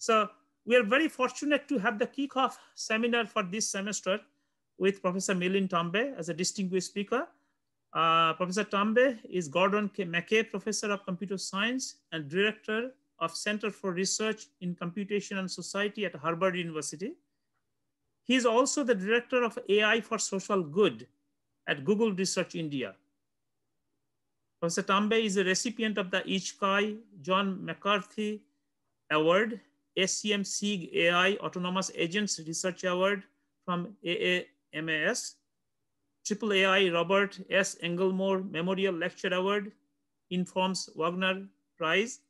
So we are very fortunate to have the kickoff seminar for this semester with Professor Milind Tambe as a distinguished speaker. Uh, Professor Tambe is Gordon K. McKay Professor of Computer Science and Director of Center for Research in Computation and Society at Harvard University. He is also the Director of AI for Social Good at Google Research India. Professor Tambe is a recipient of the IJCAI John McCarthy Award, ACM SIG AI Autonomous Agents Research Award from AAMAS, Triple AI Robert S. Engelmore Memorial Lecture Award, Informs Wagner Prize,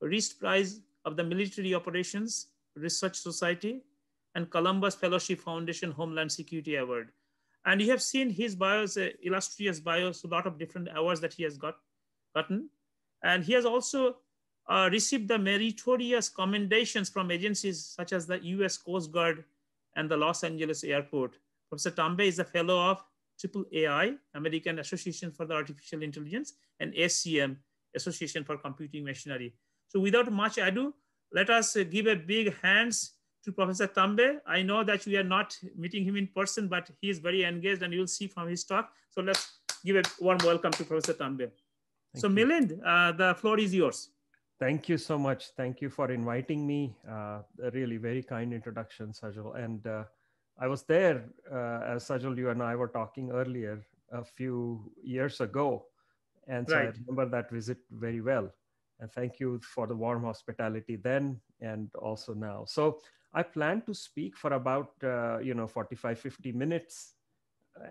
Rist Prize of the Military Operations Research Society, and Columbus Fellowship Foundation Homeland Security Award. And you have seen his bios, uh, illustrious bios, a lot of different awards that he has got, gotten. And he has also uh, received the meritorious commendations from agencies such as the US Coast Guard and the Los Angeles Airport. Professor Tambe is a fellow of Triple AI, American Association for the Artificial Intelligence, and ACM, Association for Computing Machinery. So without much ado, let us give a big hands to Professor Tambe. I know that we are not meeting him in person, but he is very engaged and you'll see from his talk. So let's give a warm welcome to Professor Tambe. Thank so you. Milind, uh, the floor is yours. Thank you so much. Thank you for inviting me. Uh, a really very kind introduction, Sajal. And uh, I was there, uh, as Sajal, you and I were talking earlier a few years ago. And so right. I remember that visit very well. And thank you for the warm hospitality then and also now. So I plan to speak for about, uh, you know, 45, 50 minutes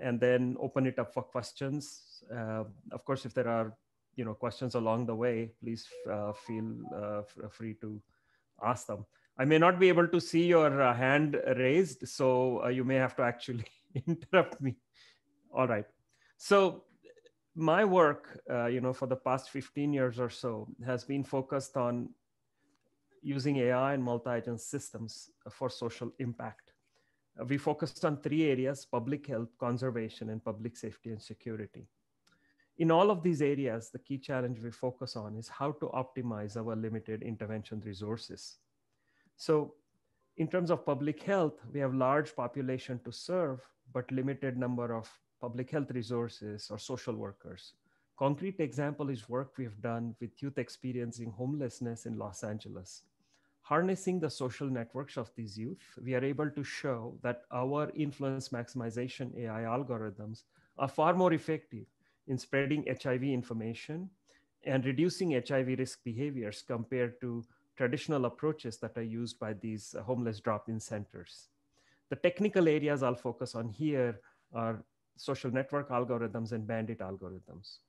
and then open it up for questions. Uh, of course, if there are, you know, questions along the way, please uh, feel uh, free to ask them. I may not be able to see your uh, hand raised, so uh, you may have to actually interrupt me. All right. So my work, you know, for the past 15 years or so has been focused on using AI and multi-agent systems for social impact. Uh, we focused on three areas, public health, conservation, and public safety and security. In all of these areas, the key challenge we focus on is how to optimize our limited intervention resources. So in terms of public health, we have large population to serve, but limited number of public health resources or social workers. Concrete example is work we've done with youth experiencing homelessness in Los Angeles harnessing the social networks of these youth, we are able to show that our influence maximization AI algorithms are far more effective in spreading HIV information and reducing HIV risk behaviors compared to traditional approaches that are used by these uh, homeless drop-in centers. The technical areas I'll focus on here are social network algorithms and bandit algorithms.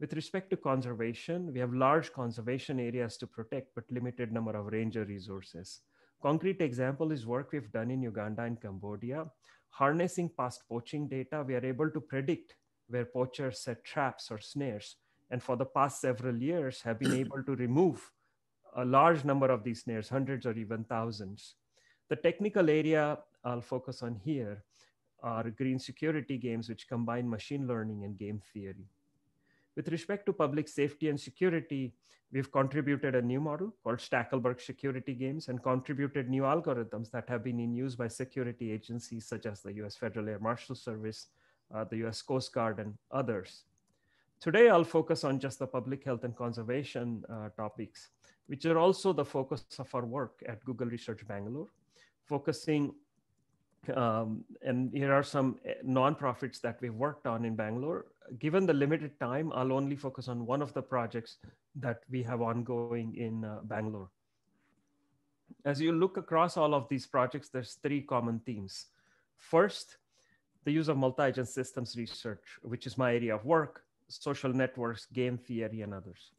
With respect to conservation, we have large conservation areas to protect, but limited number of ranger resources. Concrete example is work we've done in Uganda and Cambodia. Harnessing past poaching data, we are able to predict where poachers set traps or snares. And for the past several years have been able to remove a large number of these snares, hundreds or even thousands. The technical area I'll focus on here are green security games, which combine machine learning and game theory. With respect to public safety and security, we've contributed a new model called Stackelberg Security Games and contributed new algorithms that have been in use by security agencies such as the US Federal Air Marshal Service, uh, the US Coast Guard, and others. Today, I'll focus on just the public health and conservation uh, topics, which are also the focus of our work at Google Research Bangalore, focusing um, and here are some eh, nonprofits that we've worked on in Bangalore. Given the limited time, I'll only focus on one of the projects that we have ongoing in uh, Bangalore. As you look across all of these projects, there's three common themes. First, the use of multi-agent systems research, which is my area of work, social networks, game theory, and others.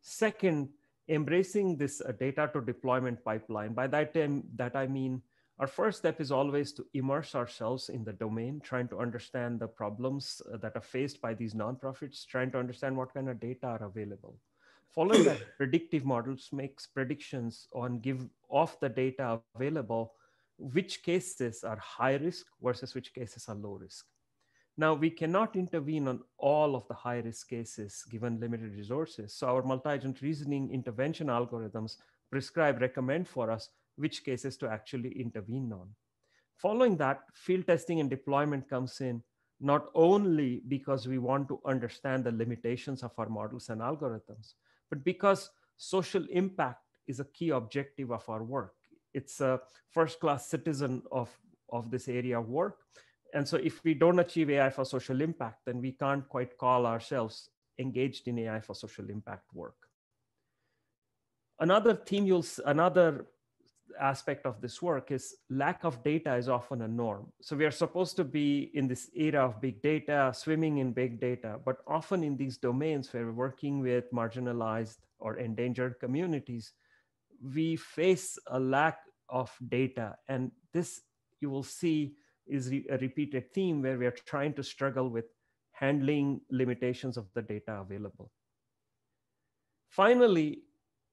Second, embracing this uh, data to deployment pipeline. By that time, that I mean our first step is always to immerse ourselves in the domain, trying to understand the problems uh, that are faced by these nonprofits, trying to understand what kind of data are available. Following that, predictive models makes predictions on give off the data available, which cases are high risk versus which cases are low risk. Now, we cannot intervene on all of the high risk cases given limited resources. So our multi-agent reasoning intervention algorithms prescribe, recommend for us which cases to actually intervene on. Following that, field testing and deployment comes in not only because we want to understand the limitations of our models and algorithms, but because social impact is a key objective of our work. It's a first class citizen of, of this area of work. And so if we don't achieve AI for social impact, then we can't quite call ourselves engaged in AI for social impact work. Another theme you'll, another aspect of this work is lack of data is often a norm. So we are supposed to be in this era of big data, swimming in big data, but often in these domains where we're working with marginalized or endangered communities, we face a lack of data. And this you will see is a repeated theme where we are trying to struggle with handling limitations of the data available. Finally,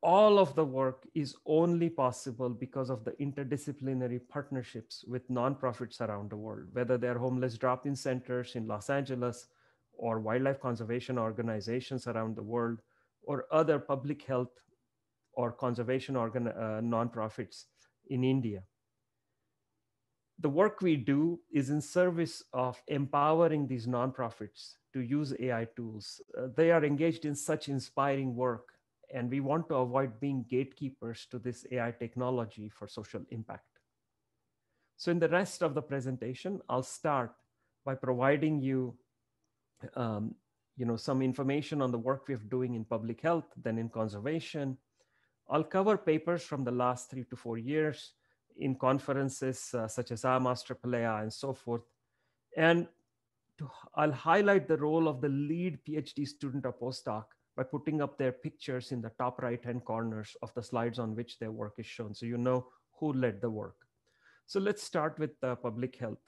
all of the work is only possible because of the interdisciplinary partnerships with nonprofits around the world, whether they're homeless drop-in centers in Los Angeles or wildlife conservation organizations around the world or other public health or conservation organ, uh, nonprofits in India. The work we do is in service of empowering these nonprofits to use AI tools. Uh, they are engaged in such inspiring work and we want to avoid being gatekeepers to this AI technology for social impact. So in the rest of the presentation, I'll start by providing you, um, you know, some information on the work we're doing in public health, then in conservation. I'll cover papers from the last three to four years in conferences uh, such as AAMAS, AAA, and so forth. And to, I'll highlight the role of the lead PhD student or postdoc by putting up their pictures in the top right hand corners of the slides on which their work is shown. So you know who led the work. So let's start with uh, public health.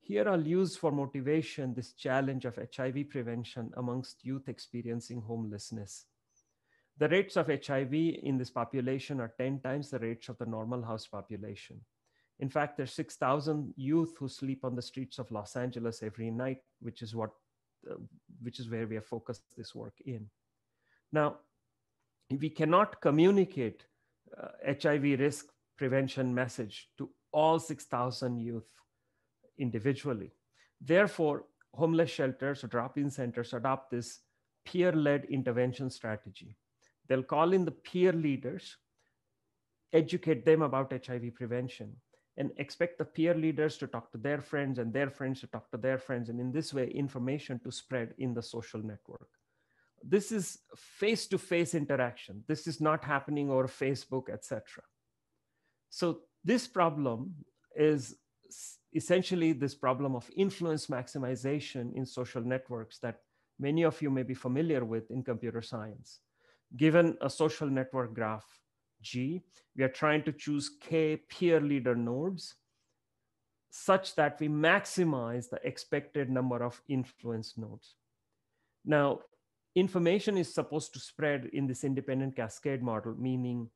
Here I'll use for motivation this challenge of HIV prevention amongst youth experiencing homelessness. The rates of HIV in this population are 10 times the rates of the normal house population. In fact, there's 6,000 youth who sleep on the streets of Los Angeles every night, which is what uh, which is where we have focused this work in. Now, we cannot communicate uh, HIV risk prevention message to all 6,000 youth individually. Therefore, homeless shelters or drop-in centers adopt this peer-led intervention strategy. They'll call in the peer leaders, educate them about HIV prevention, and expect the peer leaders to talk to their friends and their friends to talk to their friends. And in this way, information to spread in the social network. This is face to face interaction. This is not happening over Facebook, etc. So, this problem is essentially this problem of influence maximization in social networks that many of you may be familiar with in computer science. Given a social network graph, G, we are trying to choose K peer leader nodes such that we maximize the expected number of influence nodes. Now, information is supposed to spread in this independent cascade model, meaning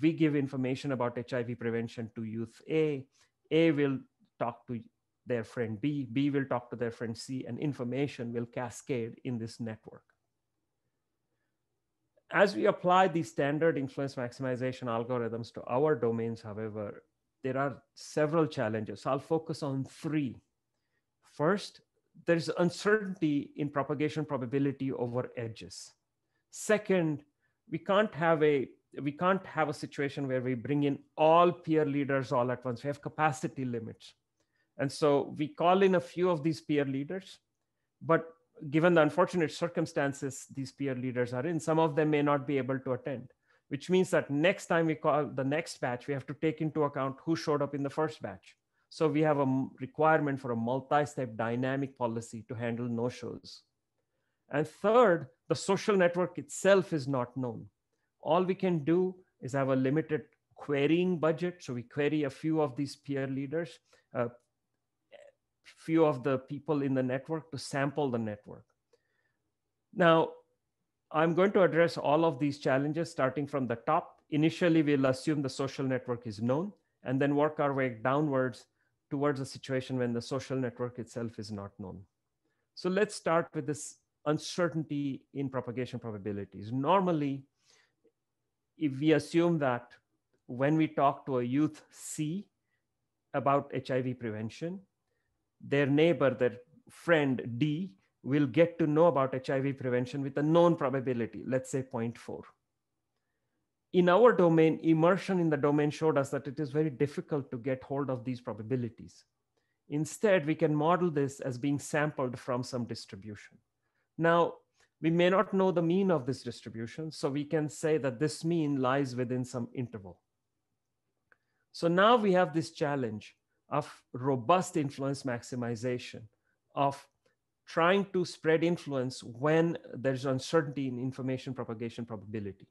we give information about HIV prevention to youth A, A will talk to their friend B, B will talk to their friend C, and information will cascade in this network as we apply these standard influence maximization algorithms to our domains, however, there are several challenges. I'll focus on three. First, there's uncertainty in propagation probability over edges. Second, we can't have a we can't have a situation where we bring in all peer leaders all at once. We have capacity limits. And so we call in a few of these peer leaders, but given the unfortunate circumstances these peer leaders are in, some of them may not be able to attend, which means that next time we call the next batch, we have to take into account who showed up in the first batch. So we have a requirement for a multi-step dynamic policy to handle no-shows. And third, the social network itself is not known. All we can do is have a limited querying budget. So we query a few of these peer leaders, uh, few of the people in the network to sample the network. Now, I'm going to address all of these challenges starting from the top. Initially, we'll assume the social network is known and then work our way downwards towards a situation when the social network itself is not known. So let's start with this uncertainty in propagation probabilities. Normally, if we assume that when we talk to a youth C about HIV prevention, their neighbor, their friend D, will get to know about HIV prevention with a known probability, let's say 0.4. In our domain, immersion in the domain showed us that it is very difficult to get hold of these probabilities. Instead, we can model this as being sampled from some distribution. Now, we may not know the mean of this distribution, so we can say that this mean lies within some interval. So now we have this challenge of robust influence maximization, of trying to spread influence when there's uncertainty in information propagation probability.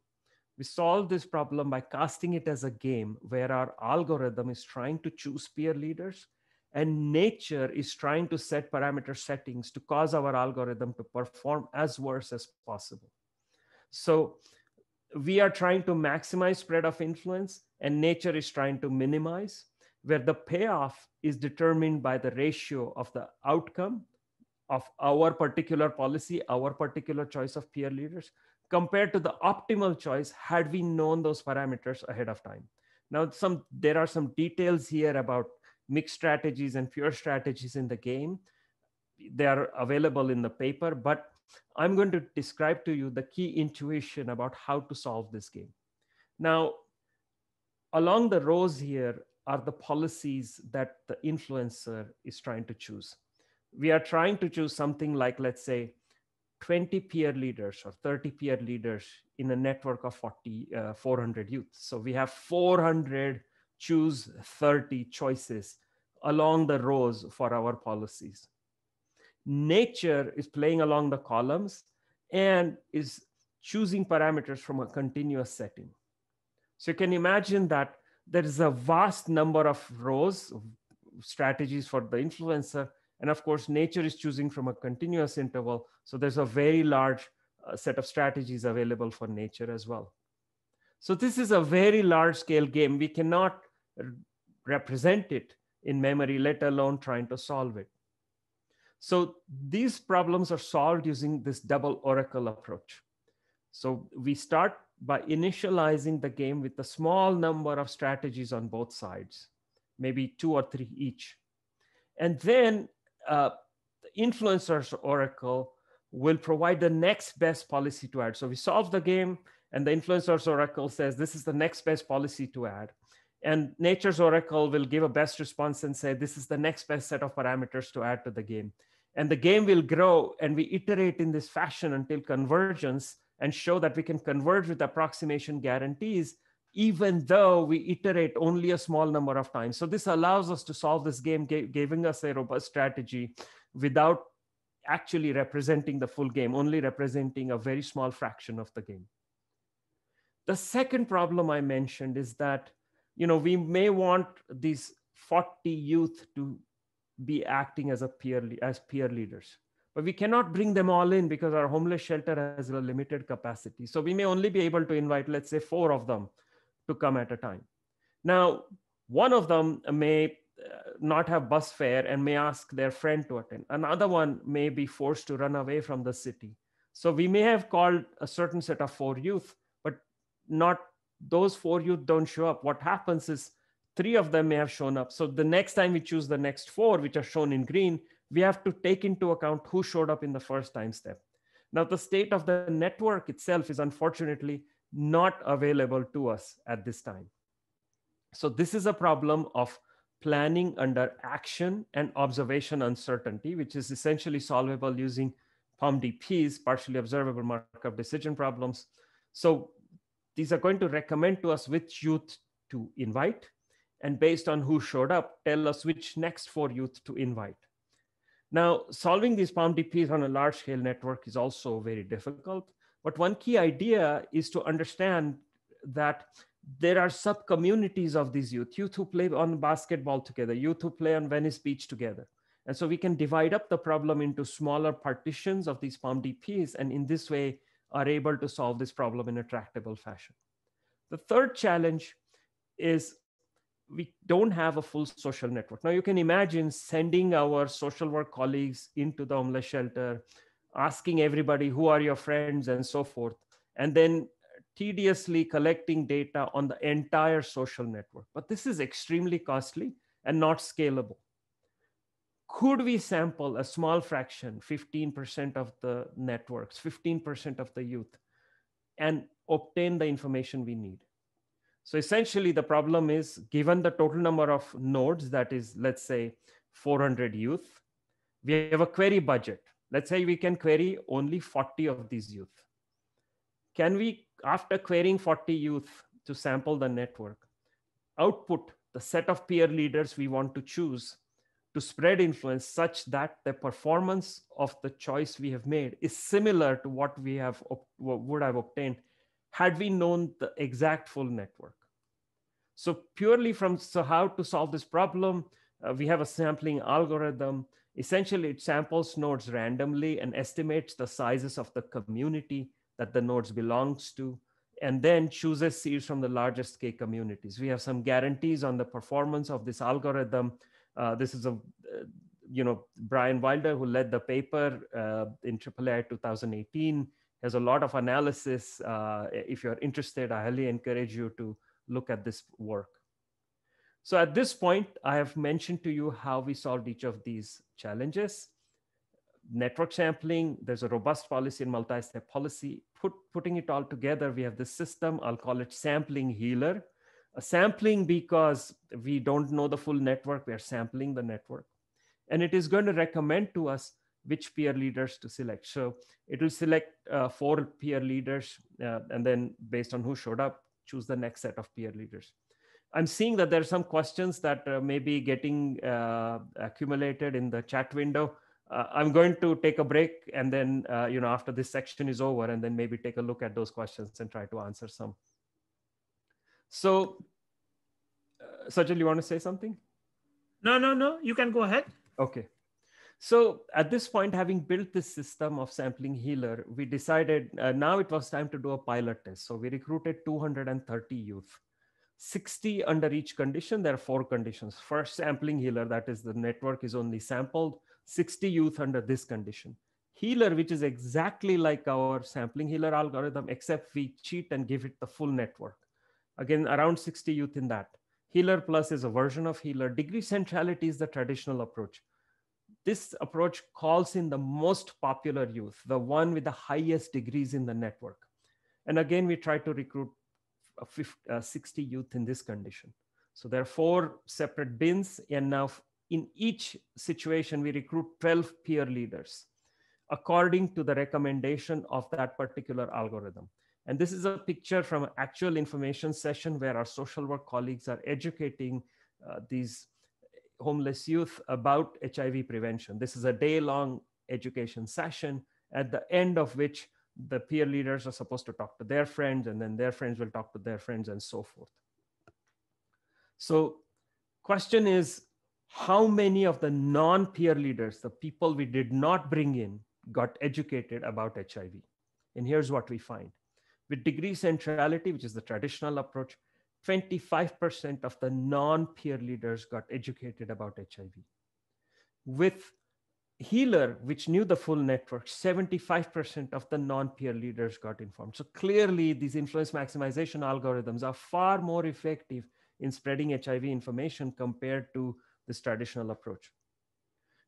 We solve this problem by casting it as a game where our algorithm is trying to choose peer leaders and nature is trying to set parameter settings to cause our algorithm to perform as worse as possible. So we are trying to maximize spread of influence and nature is trying to minimize where the payoff is determined by the ratio of the outcome of our particular policy, our particular choice of peer leaders, compared to the optimal choice had we known those parameters ahead of time. Now, some there are some details here about mixed strategies and pure strategies in the game. They are available in the paper, but I'm going to describe to you the key intuition about how to solve this game. Now, along the rows here are the policies that the influencer is trying to choose we are trying to choose something like, let's say, 20 peer leaders or 30 peer leaders in a network of 40, uh, 400 youth. So we have 400 choose 30 choices along the rows for our policies. Nature is playing along the columns and is choosing parameters from a continuous setting. So you can imagine that there is a vast number of rows, of strategies for the influencer, and of course, nature is choosing from a continuous interval. So there's a very large uh, set of strategies available for nature as well. So this is a very large scale game. We cannot represent it in memory, let alone trying to solve it. So these problems are solved using this double oracle approach. So we start by initializing the game with a small number of strategies on both sides, maybe two or three each. And then uh, the influencers oracle will provide the next best policy to add. So we solve the game and the influencers oracle says this is the next best policy to add. And nature's oracle will give a best response and say this is the next best set of parameters to add to the game. And the game will grow and we iterate in this fashion until convergence and show that we can converge with approximation guarantees even though we iterate only a small number of times. So this allows us to solve this game, giving us a robust strategy without actually representing the full game, only representing a very small fraction of the game. The second problem I mentioned is that, you know, we may want these 40 youth to be acting as a peer as peer leaders but we cannot bring them all in because our homeless shelter has a limited capacity so we may only be able to invite let's say four of them to come at a time. Now, one of them may uh, not have bus fare and may ask their friend to attend. Another one may be forced to run away from the city. So we may have called a certain set of four youth, but not those four youth don't show up. What happens is three of them may have shown up. So the next time we choose the next four, which are shown in green, we have to take into account who showed up in the first time step. Now, the state of the network itself is unfortunately not available to us at this time. So this is a problem of planning under action and observation uncertainty, which is essentially solvable using POMDPs, partially observable Markov decision problems. So these are going to recommend to us which youth to invite, and based on who showed up, tell us which next four youth to invite. Now, solving these POMDPs on a large scale network is also very difficult. But one key idea is to understand that there are sub communities of these youth, youth who play on basketball together, youth who play on Venice Beach together. And so we can divide up the problem into smaller partitions of these POMDPs, and in this way are able to solve this problem in a tractable fashion. The third challenge is we don't have a full social network. Now you can imagine sending our social work colleagues into the homeless shelter, asking everybody who are your friends and so forth and then tediously collecting data on the entire social network. But this is extremely costly and not scalable. Could we sample a small fraction, 15% of the networks, 15% of the youth, and obtain the information we need? So essentially, the problem is given the total number of nodes, that is, let's say, 400 youth, we have a query budget. Let's say we can query only 40 of these youth. Can we, after querying 40 youth to sample the network, output the set of peer leaders we want to choose to spread influence such that the performance of the choice we have made is similar to what we have would have obtained had we known the exact full network. So purely from so how to solve this problem, uh, we have a sampling algorithm. Essentially, it samples nodes randomly and estimates the sizes of the community that the nodes belongs to, and then chooses seeds from the largest K communities. We have some guarantees on the performance of this algorithm. Uh, this is a, uh, you know, Bryan Wilder, who led the paper uh, in AAAI 2018, has a lot of analysis. Uh, if you're interested, I highly encourage you to look at this work. So at this point, I have mentioned to you how we solved each of these challenges. Network sampling, there's a robust policy and multi-step policy. Put, putting it all together, we have this system, I'll call it sampling healer. A sampling because we don't know the full network, we are sampling the network. And it is going to recommend to us which peer leaders to select. So it will select uh, four peer leaders, uh, and then based on who showed up, choose the next set of peer leaders. I'm seeing that there are some questions that uh, may be getting uh, accumulated in the chat window. Uh, I'm going to take a break and then, uh, you know, after this section is over and then maybe take a look at those questions and try to answer some. So, uh, Sajal, you want to say something? No, no, no, you can go ahead. Okay. So at this point, having built this system of sampling healer, we decided uh, now it was time to do a pilot test. So we recruited 230 youth, 60 under each condition. There are four conditions. First, sampling healer, that is the network is only sampled, 60 youth under this condition. Healer, which is exactly like our sampling healer algorithm, except we cheat and give it the full network. Again, around 60 youth in that. Healer plus is a version of healer. Degree centrality is the traditional approach this approach calls in the most popular youth, the one with the highest degrees in the network. And again, we try to recruit 50, uh, 60 youth in this condition. So there are four separate bins. And now in each situation, we recruit 12 peer leaders according to the recommendation of that particular algorithm. And this is a picture from an actual information session where our social work colleagues are educating uh, these homeless youth about HIV prevention. This is a day long education session at the end of which the peer leaders are supposed to talk to their friends and then their friends will talk to their friends and so forth. So question is, how many of the non-peer leaders, the people we did not bring in, got educated about HIV? And here's what we find. With degree centrality, which is the traditional approach, 25% of the non-peer leaders got educated about HIV. With Healer, which knew the full network, 75% of the non-peer leaders got informed. So clearly these influence maximization algorithms are far more effective in spreading HIV information compared to this traditional approach.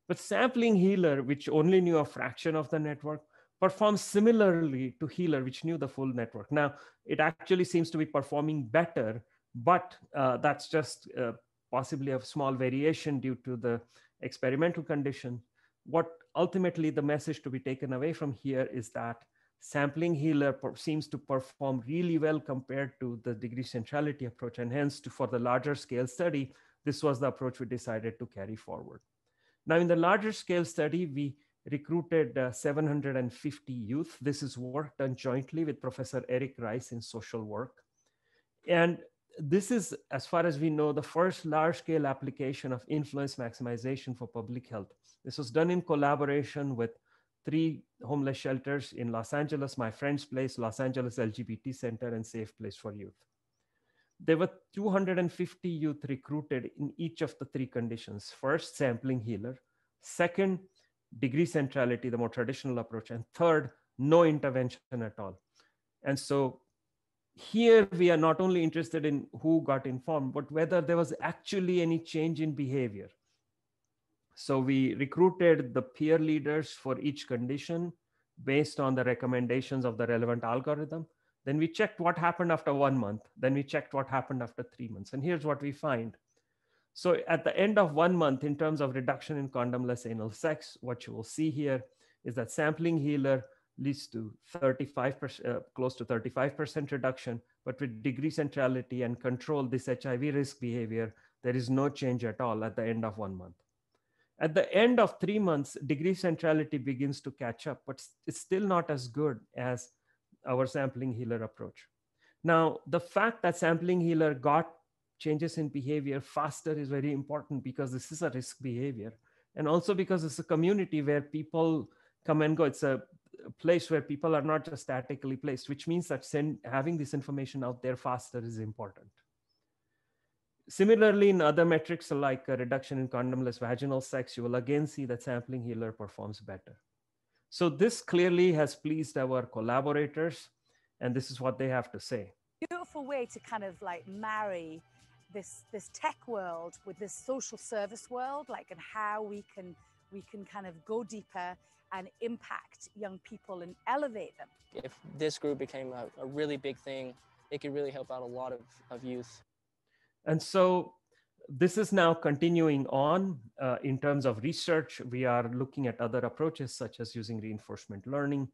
But sampling Healer, which only knew a fraction of the network, performs similarly to Healer, which knew the full network. Now, it actually seems to be performing better, but uh, that's just uh, possibly a small variation due to the experimental condition. What ultimately the message to be taken away from here is that sampling healer seems to perform really well compared to the degree centrality approach. And hence, to, for the larger scale study, this was the approach we decided to carry forward. Now, in the larger scale study, we recruited uh, 750 youth. This is work done jointly with Professor Eric Rice in social work. And this is, as far as we know, the first large scale application of influence maximization for public health. This was done in collaboration with three homeless shelters in Los Angeles, My Friend's Place, Los Angeles LGBT Center, and Safe Place for Youth. There were 250 youth recruited in each of the three conditions. First, sampling healer. Second, degree centrality, the more traditional approach. And third, no intervention at all. And so here we are not only interested in who got informed, but whether there was actually any change in behavior. So we recruited the peer leaders for each condition based on the recommendations of the relevant algorithm. Then we checked what happened after one month. Then we checked what happened after three months. And here's what we find. So at the end of one month, in terms of reduction in condomless anal sex, what you will see here is that sampling healer leads to 35%, uh, close to 35% reduction, but with degree centrality and control this HIV risk behavior, there is no change at all at the end of one month. At the end of three months, degree centrality begins to catch up, but it's still not as good as our sampling healer approach. Now, the fact that sampling healer got changes in behavior faster is very important because this is a risk behavior. And also because it's a community where people come and go. It's a place where people are not just statically placed, which means that send, having this information out there faster is important. Similarly, in other metrics like a reduction in condomless vaginal sex, you will again see that sampling healer performs better. So this clearly has pleased our collaborators, and this is what they have to say. Beautiful way to kind of like marry this this tech world with this social service world, like and how we can we can kind of go deeper and impact young people and elevate them. If this group became a, a really big thing, it could really help out a lot of, of youth. And so this is now continuing on uh, in terms of research. We are looking at other approaches such as using reinforcement learning.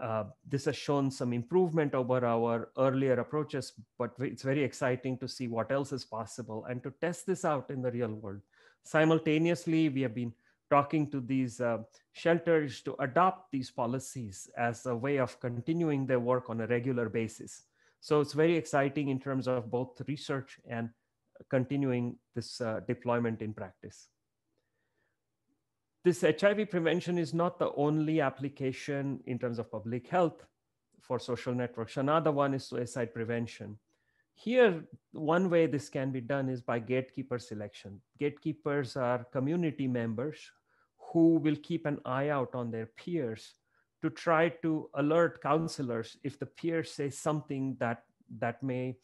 Uh, this has shown some improvement over our earlier approaches, but it's very exciting to see what else is possible and to test this out in the real world. Simultaneously, we have been talking to these uh, shelters to adopt these policies as a way of continuing their work on a regular basis. So it's very exciting in terms of both research and continuing this uh, deployment in practice. This HIV prevention is not the only application in terms of public health for social networks. Another one is suicide prevention. Here, one way this can be done is by gatekeeper selection. Gatekeepers are community members who will keep an eye out on their peers to try to alert counselors if the peers say something that that may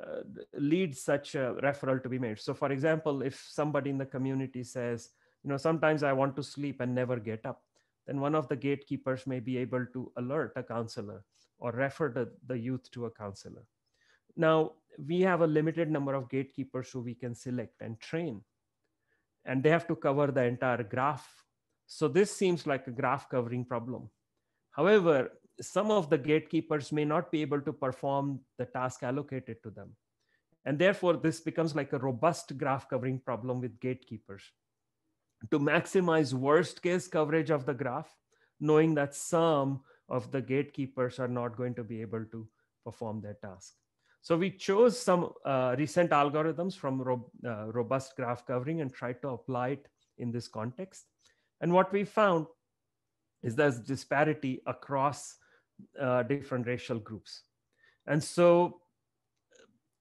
uh, lead such a referral to be made. So for example if somebody in the community says you know sometimes i want to sleep and never get up then one of the gatekeepers may be able to alert a counselor or refer the, the youth to a counselor. Now we have a limited number of gatekeepers who we can select and train and they have to cover the entire graph so this seems like a graph covering problem. However, some of the gatekeepers may not be able to perform the task allocated to them. And therefore, this becomes like a robust graph covering problem with gatekeepers. To maximize worst case coverage of the graph, knowing that some of the gatekeepers are not going to be able to perform their task. So we chose some uh, recent algorithms from ro uh, robust graph covering and tried to apply it in this context. And what we found is there's disparity across uh, different racial groups. And so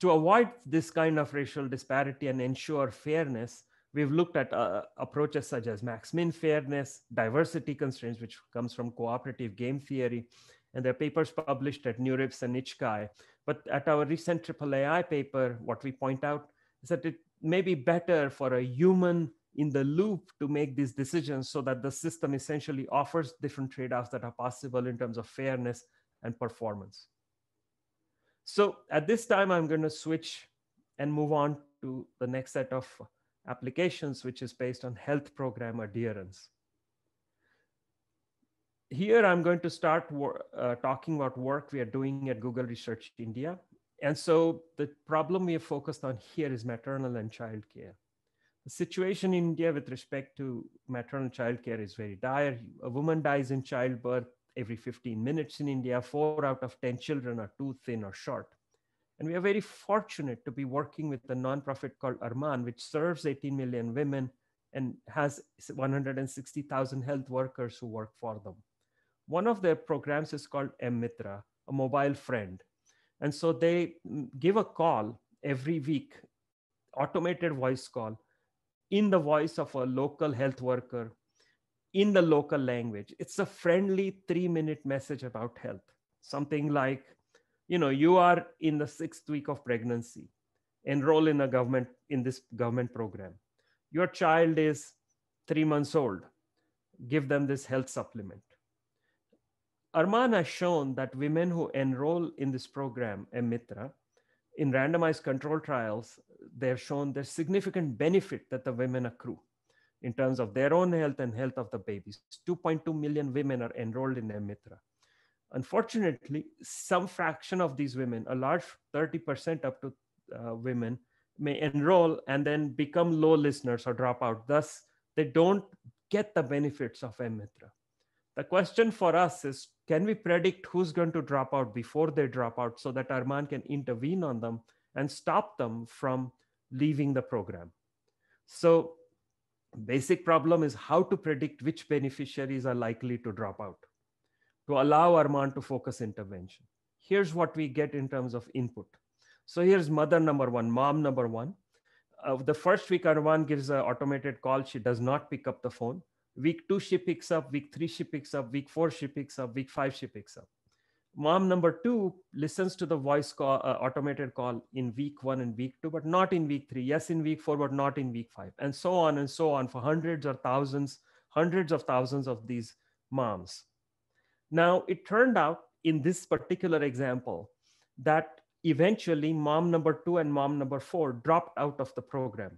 to avoid this kind of racial disparity and ensure fairness, we've looked at uh, approaches such as max-min fairness, diversity constraints, which comes from cooperative game theory, and there are papers published at NeurIPS and IJCAI. But at our recent AAAI paper, what we point out is that it may be better for a human in the loop to make these decisions so that the system essentially offers different trade-offs that are possible in terms of fairness and performance. So at this time, I'm going to switch and move on to the next set of applications, which is based on health program adherence. Here, I'm going to start uh, talking about work we are doing at Google Research India. And so the problem we have focused on here is maternal and child care. The situation in India with respect to maternal child care is very dire. A woman dies in childbirth every 15 minutes in India. Four out of 10 children are too thin or short. And we are very fortunate to be working with a nonprofit called ARMMAN, which serves 18 million women and has 160,000 health workers who work for them. One of their programs is called M-Mitra, a mobile friend. And so they give a call every week, automated voice call in the voice of a local health worker in the local language. It's a friendly three minute message about health. Something like, you know, you are in the sixth week of pregnancy, enroll in a government in this government program. Your child is three months old, give them this health supplement. ARMMAN has shown that women who enroll in this program, Mitra, in randomized control trials, they've shown there's significant benefit that the women accrue in terms of their own health and health of the babies. 2.2 million women are enrolled in Mitra. Unfortunately, some fraction of these women, a large 30% up to uh, women, may enroll and then become low listeners or drop out. Thus, they don't get the benefits of Mitra. The question for us is can we predict who's going to drop out before they drop out so that ARMMAN can intervene on them and stop them from leaving the program? So, basic problem is how to predict which beneficiaries are likely to drop out to allow ARMMAN to focus intervention. Here's what we get in terms of input. So here's mother number one, mom number one. Uh, the first week, ARMMAN gives an automated call. She does not pick up the phone. Week two, she picks up. Week three, she picks up. Week four, she picks up. Week five, she picks up. Mom number two listens to the voice call, uh, automated call in week one and week two, but not in week three. Yes, in week four, but not in week five, and so on and so on for hundreds or thousands, hundreds of thousands of these moms. Now, it turned out in this particular example that eventually mom number two and mom number four dropped out of the program.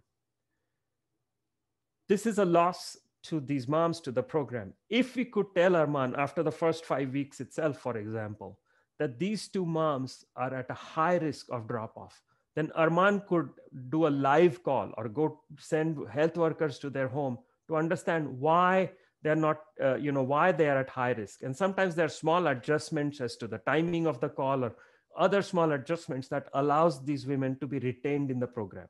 This is a loss to these moms to the program. If we could tell ARMMAN after the first five weeks itself, for example, that these two moms are at a high risk of drop off, then ARMMAN could do a live call or go send health workers to their home to understand why they're not, uh, you know, why they are at high risk. And sometimes there are small adjustments as to the timing of the call or other small adjustments that allows these women to be retained in the program.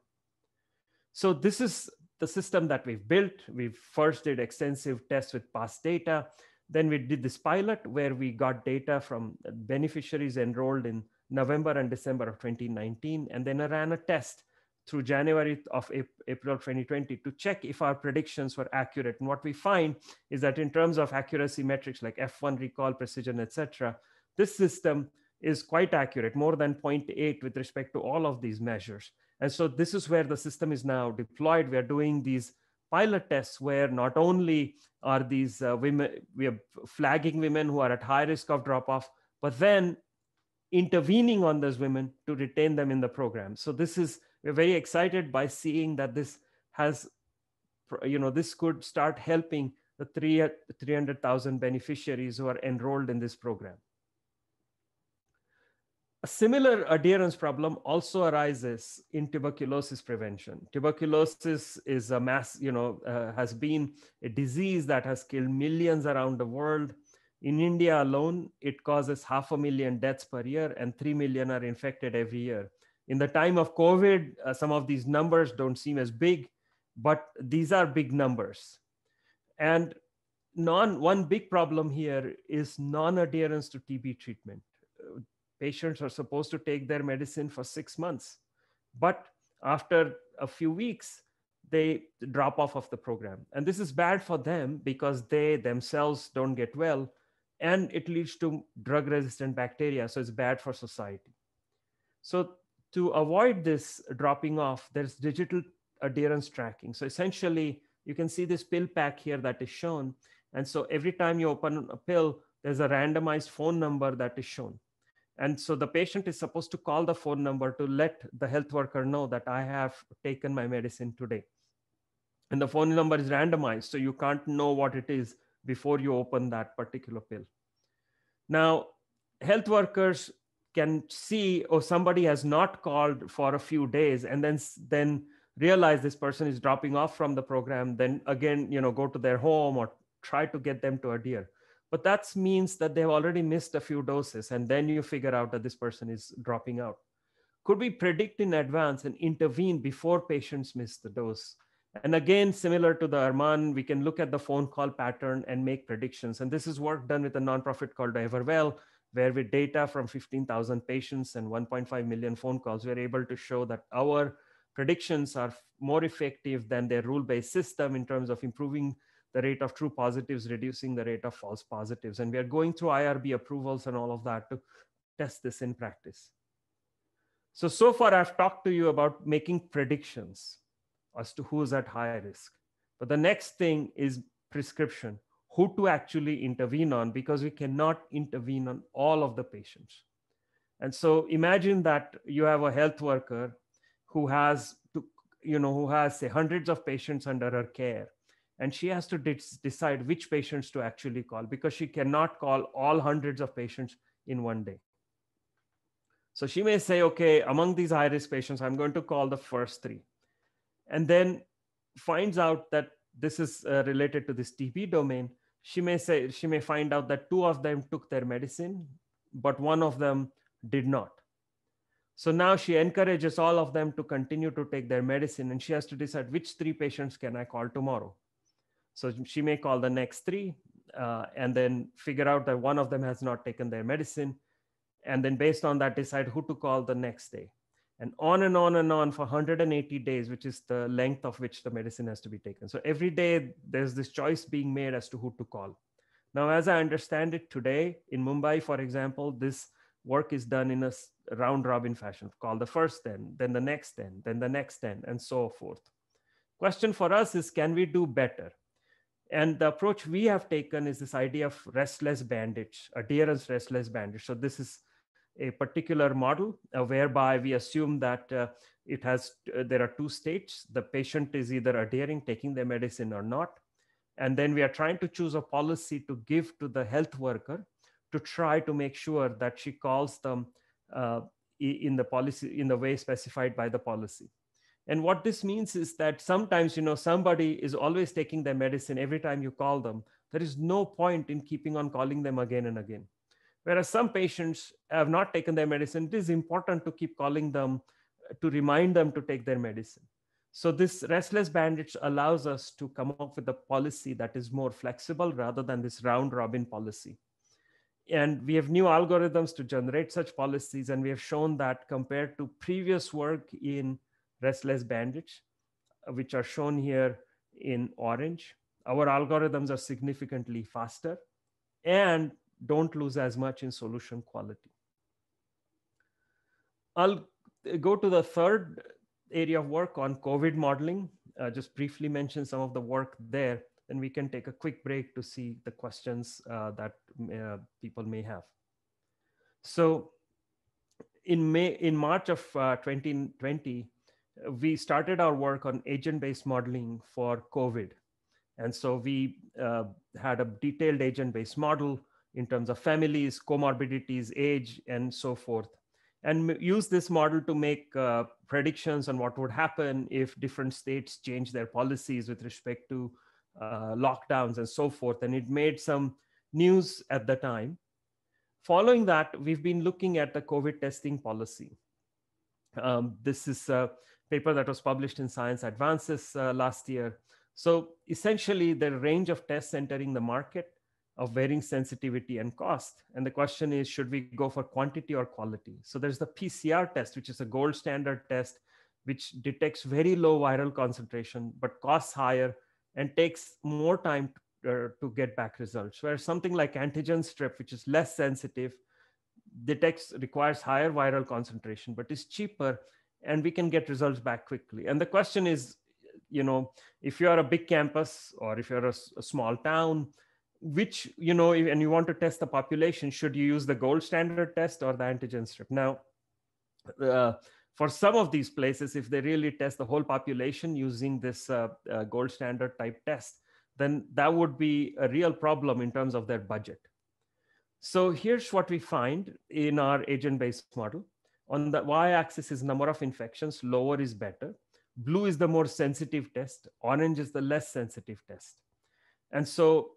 So this is the system that we've built. We first did extensive tests with past data. Then we did this pilot where we got data from beneficiaries enrolled in November and December of 2019. And then I ran a test through January of April 2020 to check if our predictions were accurate. And what we find is that in terms of accuracy metrics like F1 recall, precision, etc., this system is quite accurate, more than 0.8 with respect to all of these measures. And so this is where the system is now deployed. We are doing these pilot tests where not only are these uh, women, we are flagging women who are at high risk of drop off, but then intervening on those women to retain them in the program. So this is, we're very excited by seeing that this has, you know, this could start helping the 300,000 beneficiaries who are enrolled in this program. A similar adherence problem also arises in tuberculosis prevention. Tuberculosis is a mass, you know, uh, has been a disease that has killed millions around the world. In India alone, it causes half a million deaths per year and 3 million are infected every year. In the time of COVID, uh, some of these numbers don't seem as big, but these are big numbers. And non, one big problem here is non-adherence to TB treatment patients are supposed to take their medicine for six months. But after a few weeks, they drop off of the program. And this is bad for them because they themselves don't get well and it leads to drug resistant bacteria. So it's bad for society. So to avoid this dropping off, there's digital adherence tracking. So essentially, you can see this pill pack here that is shown. And so every time you open a pill, there's a randomized phone number that is shown. And so the patient is supposed to call the phone number to let the health worker know that I have taken my medicine today. And the phone number is randomized, so you can't know what it is before you open that particular pill. Now, health workers can see, oh, somebody has not called for a few days, and then then realize this person is dropping off from the program. Then again, you know, go to their home or try to get them to adhere but that means that they've already missed a few doses and then you figure out that this person is dropping out. Could we predict in advance and intervene before patients miss the dose? And again similar to the ARMMAN we can look at the phone call pattern and make predictions. And this is work done with a nonprofit called everwell where with data from 15000 patients and 1.5 million phone calls we're able to show that our predictions are more effective than their rule-based system in terms of improving the rate of true positives, reducing the rate of false positives. And we are going through IRB approvals and all of that to test this in practice. So, so far I've talked to you about making predictions as to who's at high risk. But the next thing is prescription, who to actually intervene on, because we cannot intervene on all of the patients. And so imagine that you have a health worker who has to, you know, who has say hundreds of patients under her care. And she has to de- decide which patients to actually call because she cannot call all hundreds of patients in one day. So she may say, okay, among these high risk patients, I'm going to call the first three. And then finds out that this is uh, related to this TB domain. She may say, she may find out that two of them took their medicine, but one of them did not. So now she encourages all of them to continue to take their medicine and she has to decide which three patients can I call tomorrow. So she may call the next three uh, and then figure out that one of them has not taken their medicine. And then based on that, decide who to call the next day. And on and on and on for 180 days, which is the length of which the medicine has to be taken. So every day there's this choice being made as to who to call. Now, as I understand it today in Mumbai, for example, this work is done in a round robin fashion call the first 10 then the next 10 then the next 10 and so forth question for us is can we do better and the approach we have taken is this idea of restless bandits adherence restless bandits. So this is a particular model uh, whereby we assume that uh, it has uh, there are two states. The patient is either adhering taking their medicine or not. And then we are trying to choose a policy to give to the health worker to try to make sure that she calls them uh, in the policy in the way specified by the policy and what this means is that sometimes you know somebody is always taking their medicine every time you call them. There is no point in keeping on calling them again and again. Whereas some patients have not taken their medicine it is important to keep calling them uh, to remind them to take their medicine. So this restless bandits allows us to come up with a policy that is more flexible rather than this round robin policy. And we have new algorithms to generate such policies. And we have shown that compared to previous work in restless bandits, uh, which are shown here in orange, our algorithms are significantly faster and don't lose as much in solution quality. I'll go to the third area of work on COVID modeling. Uh, just briefly mention some of the work there then we can take a quick break to see the questions uh, that uh, people may have. So in May, in March of uh, 2020, we started our work on agent-based modeling for COVID. And so we uh, had a detailed agent-based model in terms of families, comorbidities, age, and so forth. And use this model to make uh, predictions on what would happen if different states change their policies with respect to uh, lockdowns and so forth. And it made some news at the time. Following that, we've been looking at the COVID testing policy. Um, this is a paper that was published in Science Advances uh, last year. So essentially, the range of tests entering the market of varying sensitivity and cost. And the question is, should we go for quantity or quality? So there's the PCR test, which is a gold standard test, which detects very low viral concentration, but costs higher and takes more time to, uh, to get back results. Whereas something like antigen strip, which is less sensitive, detects requires higher viral concentration, but is cheaper, and we can get results back quickly. And the question is, you know, if you're a big campus or if you're a, a small town, which you know, and you want to test the population, should you use the gold standard test or the antigen strip? Now, uh, for some of these places, if they really test the whole population using this uh, uh, gold standard type test, then that would be a real problem in terms of their budget. So here's what we find in our agent-based model. On the y-axis is number of infections, lower is better. Blue is the more sensitive test, orange is the less sensitive test. And so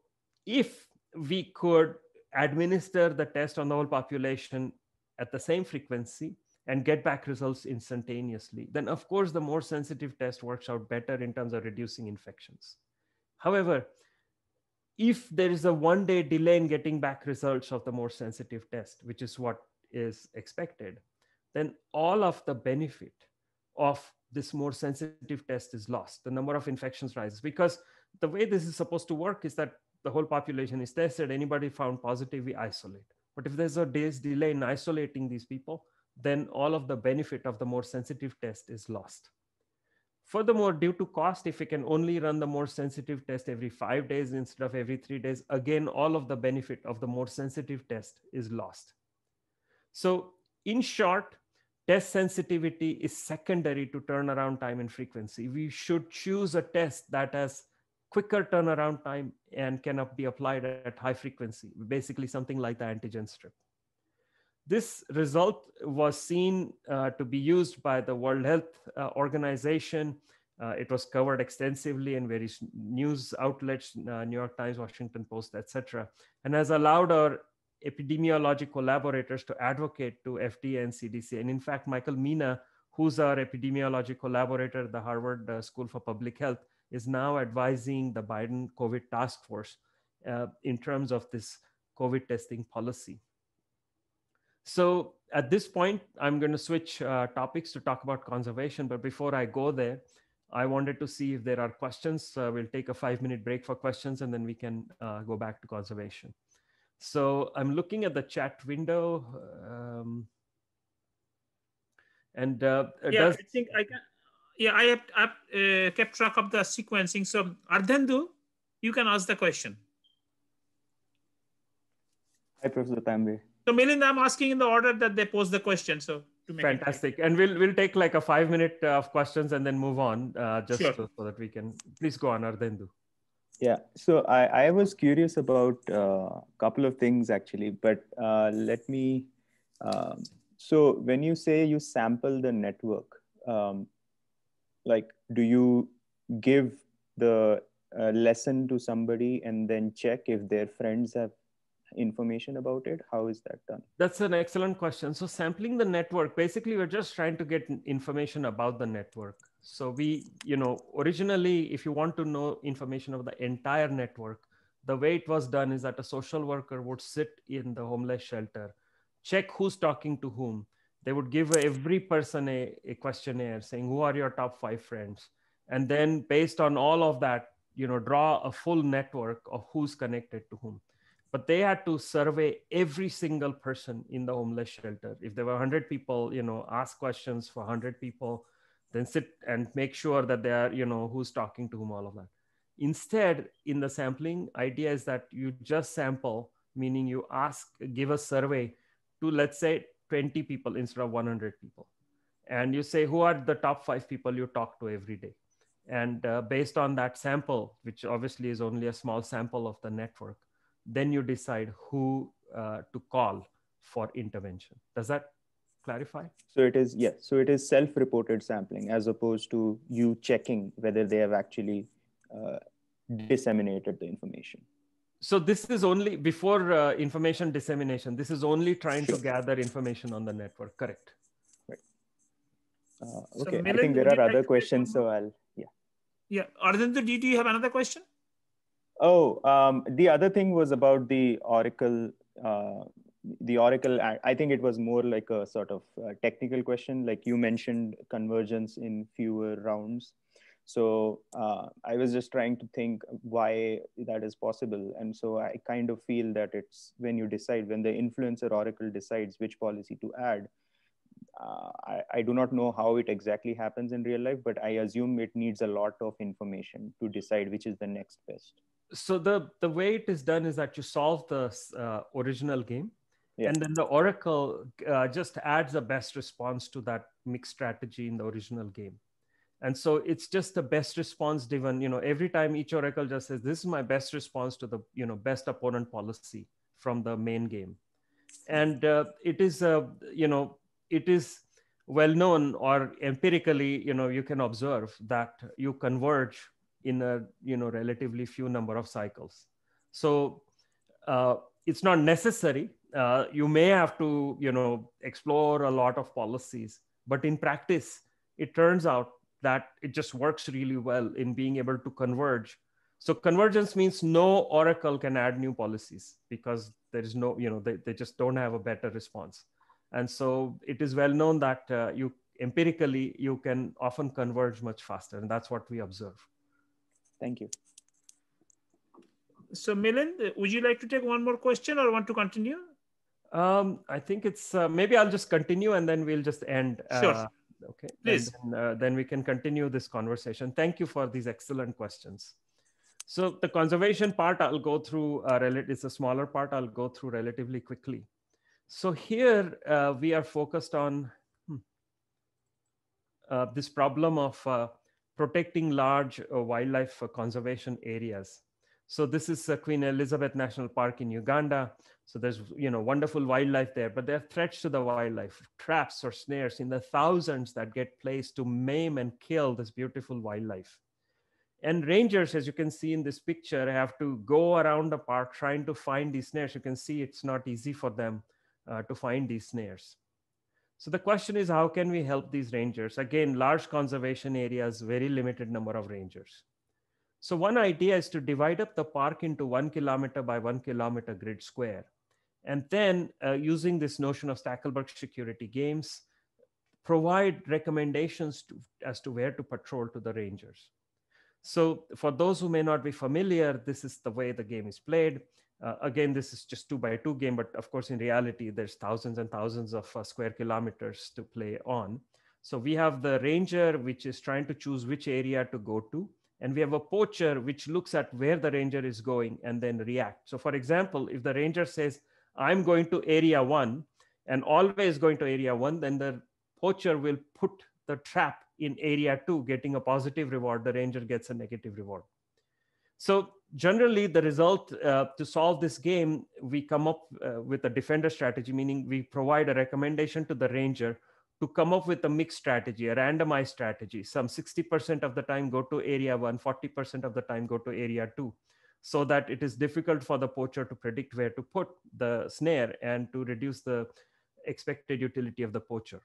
if we could administer the test on the whole population at the same frequency, and get back results instantaneously, then of course the more sensitive test works out better in terms of reducing infections. However, if there is a one day delay in getting back results of the more sensitive test, which is what is expected, then all of the benefit of this more sensitive test is lost. The number of infections rises because the way this is supposed to work is that the whole population is tested. Anybody found positive, we isolate. But if there's a day's delay in isolating these people, then all of the benefit of the more sensitive test is lost. Furthermore, due to cost, if we can only run the more sensitive test every five days instead of every three days, again, all of the benefit of the more sensitive test is lost. So in short, test sensitivity is secondary to turnaround time and frequency. We should choose a test that has quicker turnaround time and cannot be applied at high frequency, basically something like the antigen strip. This result was seen uh, to be used by the World Health uh, Organization. Uh, it was covered extensively in various news outlets, uh, New York Times, Washington Post, etc., and has allowed our epidemiologic collaborators to advocate to FDA and CDC. And in fact, Michael Mina, who's our epidemiologic collaborator at the Harvard uh, School for Public Health, is now advising the Biden COVID task force uh, in terms of this COVID testing policy. So at this point, I'm going to switch uh, topics to talk about conservation. But before I go there, I wanted to see if there are questions. Uh, we'll take a five minute break for questions and then we can uh, go back to conservation. So I'm looking at the chat window. Um, and uh, yeah, does... I think I can. Yeah, I have, I have uh, kept track of the sequencing. So Ardhendu, you can ask the question. Hi, Professor Tambe. So Milind, I'm asking in the order that they pose the question. So fantastic, and we'll we'll take like a five minute uh, of questions and then move on, uh, just sure. so, so, that we can. Please go on, Ardhendu. Yeah, so I I was curious about a uh, couple of things actually, but uh, let me. Um, so when you say you sample the network, um, like do you give the uh, lesson to somebody and then check if their friends have information about it? How is that done? That's an excellent question. So sampling the network, basically we're just trying to get information about the network. So we, you know, originally, if you want to know information of the entire network, the way it was done is that a social worker would sit in the homeless shelter, check who's talking to whom. They would give every person a, a questionnaire saying, who are your top five friends? And then based on all of that, you know, draw a full network of who's connected to whom but they had to survey every single person in the homeless shelter if there were 100 people you know ask questions for 100 people then sit and make sure that they are you know who's talking to whom all of that. Instead in the sampling idea is that you just sample meaning you ask give a survey to let's say 20 people instead of 100 people. And you say who are the top five people you talk to every day? And uh, based on that sample which obviously is only a small sample of the network then you decide who uh, to call for intervention. Does that clarify? So it is, yes. So it is self-reported sampling as opposed to you checking whether they have actually uh, disseminated the information. So this is only before uh, information dissemination. This is only trying sure. to gather information on the network. Correct. Right. Uh, okay. So, I think there are other questions. So I'll, yeah. Yeah. Ardhendu, do you have another question? Oh, um, the other thing was about the Oracle. Uh, the Oracle, I think it was more like a sort of uh, technical question. Like you mentioned, convergence in fewer rounds. So uh, I was just trying to think why that is possible. And so I kind of feel that it's when you decide, when the influencer Oracle decides which policy to add, uh, I, I, do not know how it exactly happens in real life, but I assume it needs a lot of information to decide which is the next best so the the way it is done is that you solve the uh, original game yeah. and then the oracle uh, just adds the best response to that mixed strategy in the original game. And so it's just the best response given you know every time each oracle just says this is my best response to the you know best opponent policy from the main game. And uh, it is uh, you know it is well known or empirically you know you can observe that you converge in a you know relatively few number of cycles. So uh, it's not necessary uh, you may have to you know explore a lot of policies but in practice it turns out that it just works really well in being able to converge so convergence means no oracle can add new policies because there is no you know they, they just don't have a better response and so it is well known that uh, you empirically you can often converge much faster and that's what we observe Thank you. So Milind would you like to take one more question or want to continue? Um, I think it's uh, maybe I'll just continue and then we'll just end. Sure. Uh, okay. Please. And then, uh, then we can continue this conversation. Thank you for these excellent questions. So the conservation part I'll go through. Uh, it's a smaller part. I'll go through relatively quickly. So here uh, we are focused on hmm, uh, this problem of uh, protecting large uh, wildlife conservation areas. So this is Queen Elizabeth National Park in Uganda. So there's you know wonderful wildlife there, but there are threats to the wildlife, traps or snares in the thousands that get placed to maim and kill this beautiful wildlife. And rangers, as you can see in this picture, have to go around the park trying to find these snares. You can see it's not easy for them uh, to find these snares. So the question is, how can we help these rangers? Again, large conservation areas, very limited number of rangers. So one idea is to divide up the park into one kilometer by one kilometer grid square. And then uh, using this notion of Stackelberg security games, provide recommendations to, as to where to patrol to the rangers. So for those who may not be familiar, this is the way the game is played. Uh, again, this is just two by two game, but of course, in reality, there's thousands and thousands of uh, square kilometers to play on. So we have the ranger, which is trying to choose which area to go to. And we have a poacher, which looks at where the ranger is going and then react. So for example, if the ranger says, I'm going to area one and always going to area one, then the poacher will put the trap in area two, getting a positive reward. The ranger gets a negative reward. So generally the result uh, to solve this game, we come up uh, with a defender strategy, meaning we provide a recommendation to the ranger to come up with a mixed strategy, a randomized strategy. Some 60% of the time go to area one, 40% of the time go to area two so that it is difficult for the poacher to predict where to put the snare and to reduce the expected utility of the poacher.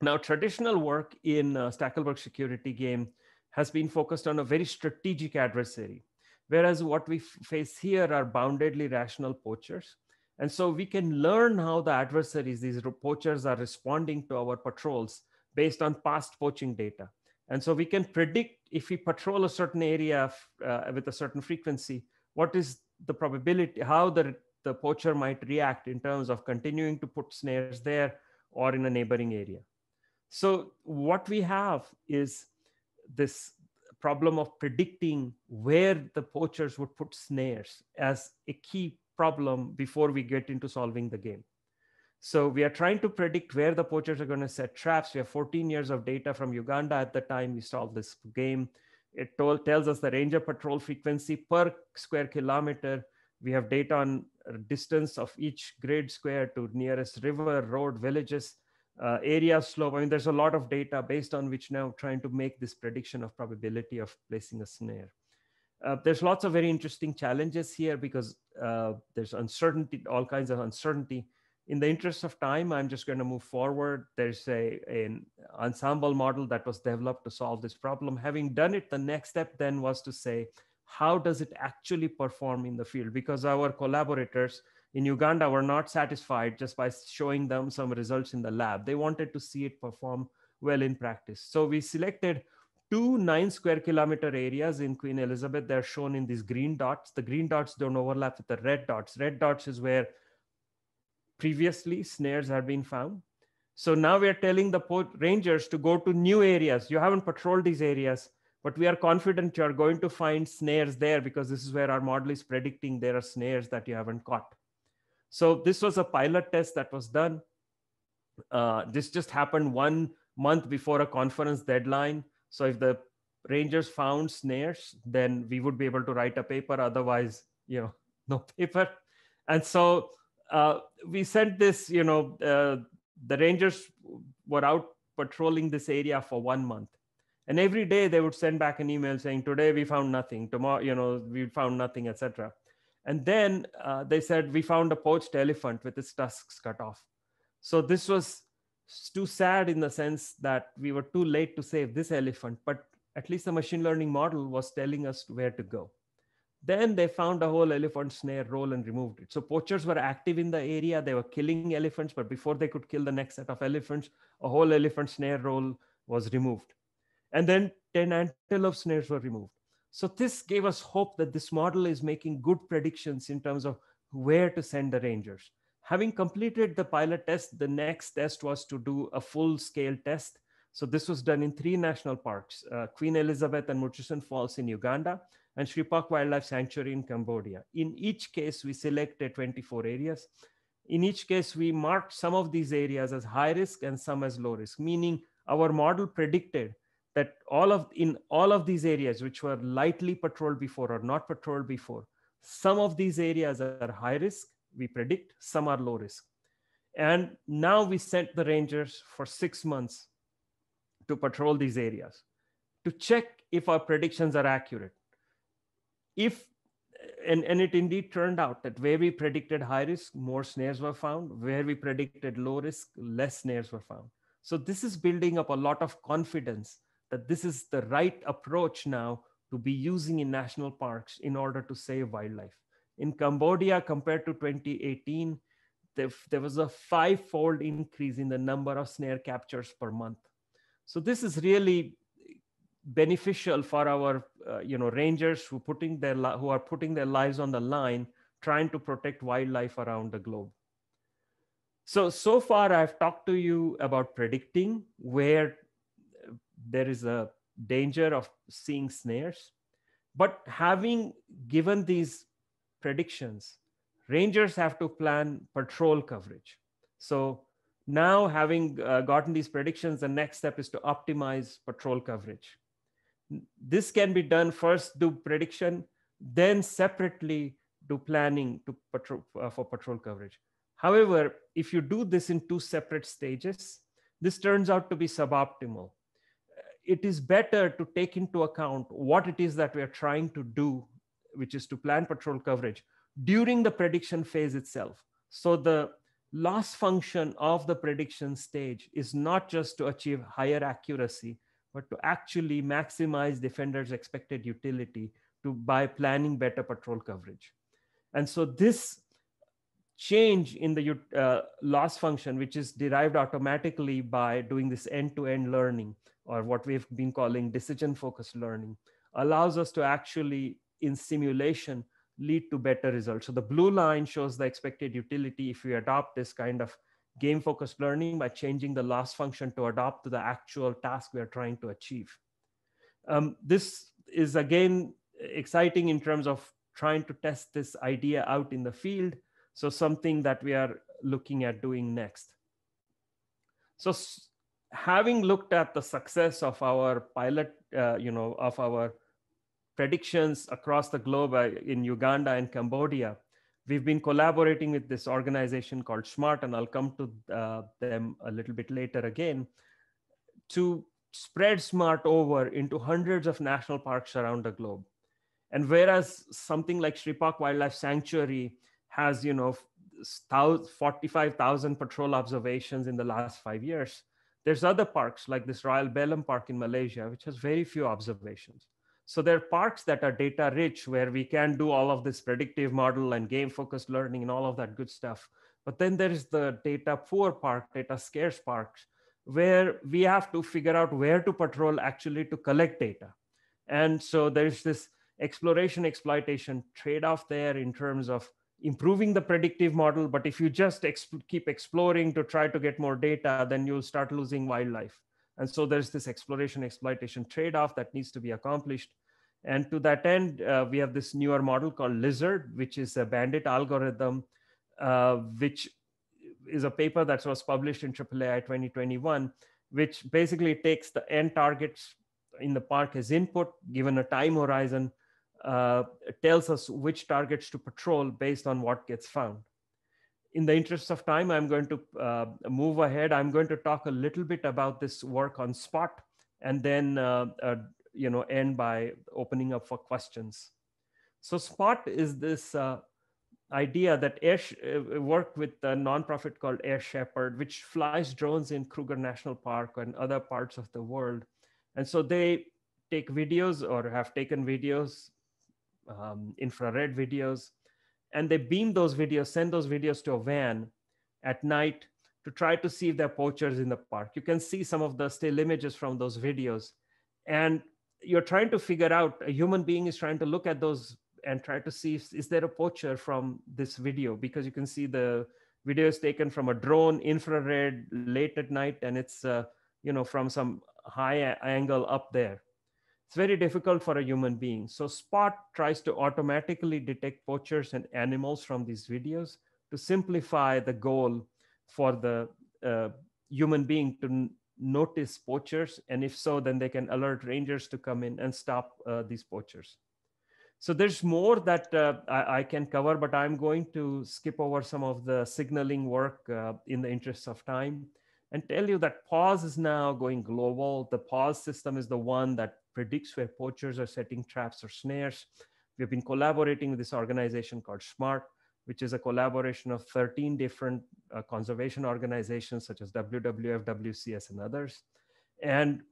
Now, traditional work in uh, Stackelberg security game has been focused on a very strategic adversary, whereas what we face here are boundedly rational poachers. And so we can learn how the adversaries, these poachers, are responding to our patrols based on past poaching data. And so we can predict if we patrol a certain area uh, with a certain frequency, what is the probability, how the, the poacher might react in terms of continuing to put snares there or in a neighboring area. So what we have is this problem of predicting where the poachers would put snares as a key problem before we get into solving the game. So we are trying to predict where the poachers are going to set traps. We have 14 years of data from Uganda at the time we solved this game. It told, tells us the ranger patrol frequency per square kilometer. We have data on distance of each grid square to nearest river, road, villages, uh, area slope. I mean, there's a lot of data based on which now trying to make this prediction of probability of placing a snare. Uh, there's lots of very interesting challenges here because uh, there's uncertainty, all kinds of uncertainty. In the interest of time, I'm just going to move forward. There's a, an ensemble model that was developed to solve this problem. Having done it, the next step then was to say, how does it actually perform in the field? Because our collaborators in Uganda were not satisfied just by showing them some results in the lab. They wanted to see it perform well in practice. So we selected two nine square kilometer areas in Queen Elizabeth. They're shown in these green dots. The green dots don't overlap with the red dots. Red dots is where previously snares have been found. So now we are telling the rangers to go to new areas. You haven't patrolled these areas, but we are confident you are going to find snares there because this is where our model is predicting there are snares that you haven't caught. So this was a pilot test that was done. Uh, this just happened one month before a conference deadline. So if the rangers found snares, then we would be able to write a paper. Otherwise, you know, no paper. And so uh, we sent this, you know, uh, the rangers were out patrolling this area for one month. And every day they would send back an email saying, today we found nothing, tomorrow, you know, we found nothing, etc. And then uh, they said, we found a poached elephant with its tusks cut off. So this was too sad in the sense that we were too late to save this elephant, but at least the machine learning model was telling us where to go. Then they found a whole elephant snare roll and removed it. So poachers were active in the area. They were killing elephants, but before they could kill the next set of elephants, a whole elephant snare roll was removed. And then 10 antelope snares were removed. So this gave us hope that this model is making good predictions in terms of where to send the rangers, Having completed the pilot test, the next test was to do a full scale test. So this was done in three national parks, uh, Queen Elizabeth and Murchison Falls in Uganda, and Sri Wildlife Sanctuary in Cambodia. In each case, we selected 24 areas. In each case, we marked some of these areas as high risk and some as low risk, meaning our model predicted that all of in all of these areas which were lightly patrolled before or not patrolled before, some of these areas are high risk, we predict, some are low risk. And now we sent the rangers for six months to patrol these areas to check if our predictions are accurate if and, and it indeed turned out that where we predicted high risk, more snares were found. Where we predicted low risk, less snares were found. So this is building up a lot of confidence that this is the right approach now to be using in national parks in order to save wildlife. In Cambodia, compared to 2018, there, there was a five-fold increase in the number of snare captures per month. So this is really beneficial for our uh, you know rangers who putting their who are putting their lives on the line trying to protect wildlife around the globe so so far i've talked to you about predicting where uh, there is a danger of seeing snares but having given these predictions. Rangers have to plan patrol coverage. So now having uh, gotten these predictions the next step is to optimize patrol coverage. This can be done first do prediction then separately do planning to patrol, uh, for patrol coverage. However if you do this in two separate stages this turns out to be suboptimal. It is better to take into account what it is that we are trying to do which is to plan patrol coverage during the prediction phase itself so the loss function of the prediction stage is not just to achieve higher accuracy but to actually maximize defender's expected utility to by planning better patrol coverage. And so this change in the uh, loss function, which is derived automatically by doing this end-to-end -end learning, or what we've been calling decision-focused learning, allows us to actually, in simulation, lead to better results. So the blue line shows the expected utility if we adopt this kind of game focused learning by changing the loss function to adapt to the actual task we are trying to achieve. Um, this is again exciting in terms of trying to test this idea out in the field. So something that we are looking at doing next. So having looked at the success of our pilot, uh, you know, of our predictions across the globe uh, in Uganda and Cambodia, we've been collaborating with this organization called SMART, and I'll come to uh, them a little bit later again, to spread SMART over into hundreds of national parks around the globe. And whereas something like Srepok Wildlife Sanctuary has, you know, 45,000 patrol observations in the last five years, there's other parks like this Royal Belum Park in Malaysia, which has very few observations. So there are parks that are data rich where we can do all of this predictive model and game focused learning and all of that good stuff. But then there is the data poor park, data scarce parks, where we have to figure out where to patrol actually to collect data. And so there's this exploration exploitation trade off there in terms of improving the predictive model. But if you just exp keep exploring to try to get more data, then you'll start losing wildlife. And so there's this exploration exploitation trade-off that needs to be accomplished. And to that end, uh, we have this newer model called Lizard, which is a bandit algorithm, uh, which is a paper that was published in AAAI 2021, which basically takes the end targets in the park as input, given a time horizon, uh, tells us which targets to patrol based on what gets found in the interest of time, I'm going to uh, move ahead. I'm going to talk a little bit about this work on Spot and then, uh, uh, you know, end by opening up for questions. So Spot is this uh, idea that Air uh, worked with a nonprofit called Air Shepherd, which flies drones in Kruger National Park and other parts of the world. And so they take videos or have taken videos, um, infrared videos, and they beam those videos, send those videos to a van at night to try to see if there are poachers in the park. You can see some of the still images from those videos. And you're trying to figure out, a human being is trying to look at those and try to see if, is there a poacher from this video because you can see the video is taken from a drone, infrared, late at night, and it's uh, you know from some high angle up there. It's very difficult for a human being. So Spot tries to automatically detect poachers and animals from these videos to simplify the goal for the uh, human being to notice poachers. And if so, then they can alert rangers to come in and stop uh, these poachers. So there's more that uh, I, I, can cover, but I'm going to skip over some of the signaling work uh, in the interest of time and tell you that PAWS is now going global. The PAWS system is the one that predicts where poachers are setting traps or snares. We've been collaborating with this organization called SMART, which is a collaboration of 13 different uh, conservation organizations such as WWF, WCS, and others. And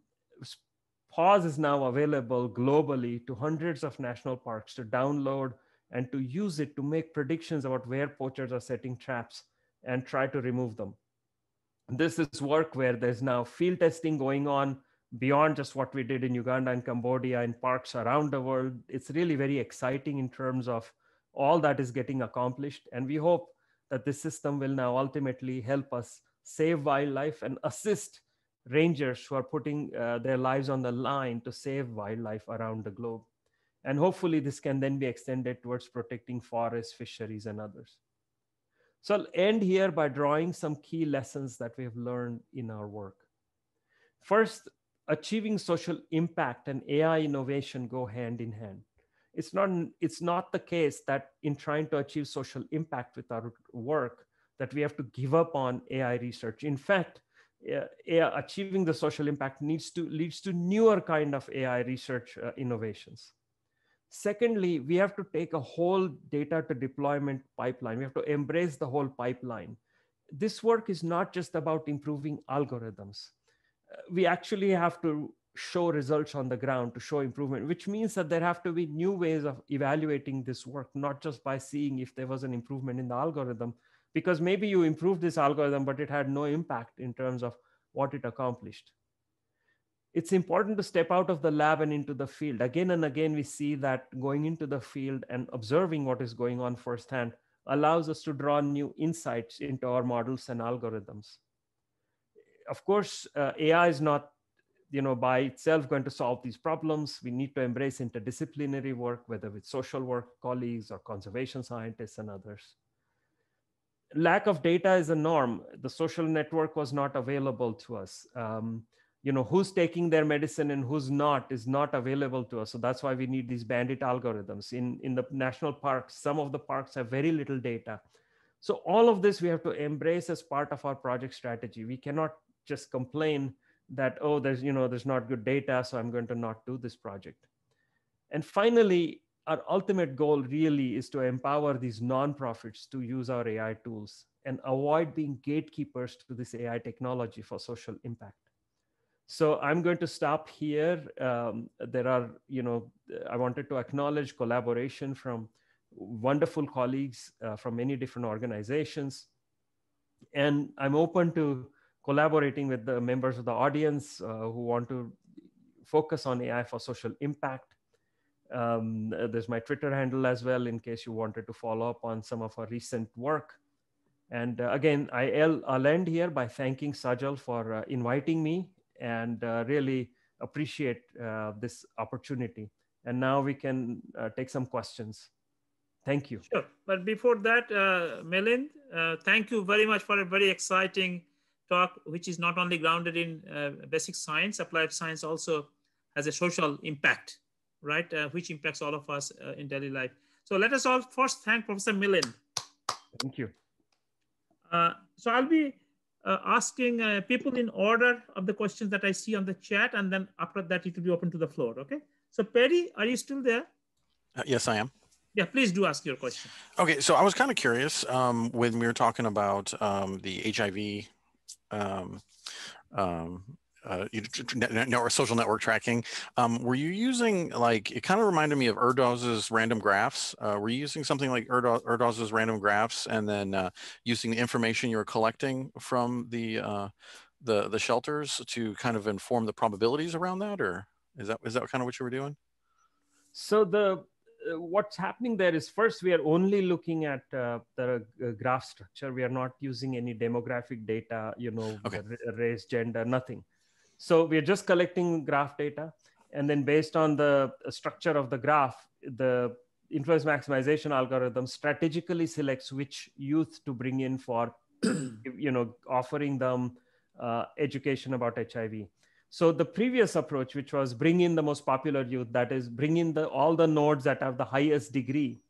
PAWS is now available globally to hundreds of national parks to download and to use it to make predictions about where poachers are setting traps and try to remove them. This is work where there's now field testing going on beyond just what we did in Uganda and Cambodia in parks around the world. It's really very exciting in terms of all that is getting accomplished. And we hope that this system will now ultimately help us save wildlife and assist rangers who are putting uh, their lives on the line to save wildlife around the globe. And hopefully this can then be extended towards protecting forests, fisheries, and others. So I'll end here by drawing some key lessons that we have learned in our work. First, achieving social impact and AI innovation go hand in hand. It's not, it's not the case that in trying to achieve social impact with our work, that we have to give up on AI research. In fact, achieving the social impact needs to leads to newer kind of AI research uh, innovations. Secondly, we have to take a whole data to deployment pipeline. We have to embrace the whole pipeline. This work is not just about improving algorithms. We actually have to show results on the ground to show improvement, which means that there have to be new ways of evaluating this work, not just by seeing if there was an improvement in the algorithm, because maybe you improved this algorithm, but it had no impact in terms of what it accomplished. It's important to step out of the lab and into the field. Again and again, we see that going into the field and observing what is going on firsthand allows us to draw new insights into our models and algorithms. Of course, uh, AI is not you know, by itself going to solve these problems. We need to embrace interdisciplinary work, whether with social work colleagues or conservation scientists and others lack of data is a norm. The social network was not available to us. Um, you know, who's taking their medicine and who's not is not available to us. So that's why we need these bandit algorithms. In, in the national parks, some of the parks have very little data. So all of this we have to embrace as part of our project strategy. We cannot just complain that, oh, there's, you know, there's not good data, so I'm going to not do this project. And finally, our ultimate goal really is to empower these nonprofits to use our AI tools and avoid being gatekeepers to this AI technology for social impact. So I'm going to stop here. Um, there are, you know, I wanted to acknowledge collaboration from wonderful colleagues uh, from many different organizations. And I'm open to collaborating with the members of the audience uh, who want to focus on AI for social impact um, there's my Twitter handle as well in case you wanted to follow up on some of our recent work. And uh, again, I, will end here by thanking Sajal for uh, inviting me and uh, really appreciate uh, this opportunity. And now we can uh, take some questions. Thank you. Sure. But before that, Milind, thank you very much for a very exciting talk, which is not only grounded in basic science, applied science also has a social impact right, uh, which impacts all of us uh, in daily life. So let us all first thank Professor Milind. Thank you. Uh, so I'll be uh, asking uh, people in order of the questions that I see on the chat, and then after that, it will be open to the floor, okay? So Perry, are you still there? Uh, yes, I am. Yeah, please do ask your question. Okay, so I was kind of curious um, when we were talking about um, the HIV um, um uh, network, social network tracking. Um, were you using like, it kind of reminded me of Erdős's random graphs. Uh, were you using something like Erdős's random graphs and then uh, using the information you were collecting from the, uh, the, the shelters to kind of inform the probabilities around that? Or is that, is that kind of what you were doing? So the, what's happening there is first we are only looking at uh, the uh, graph structure. We are not using any demographic data, you know, Okay. race, gender, nothing. So we are just collecting graph data, and then based on the structure of the graph, the influence maximization algorithm strategically selects which youth to bring in for, you know, offering them uh, education about HIV. So the previous approach, which was bring in the most popular youth, that is bring in the all the nodes that have the highest degree,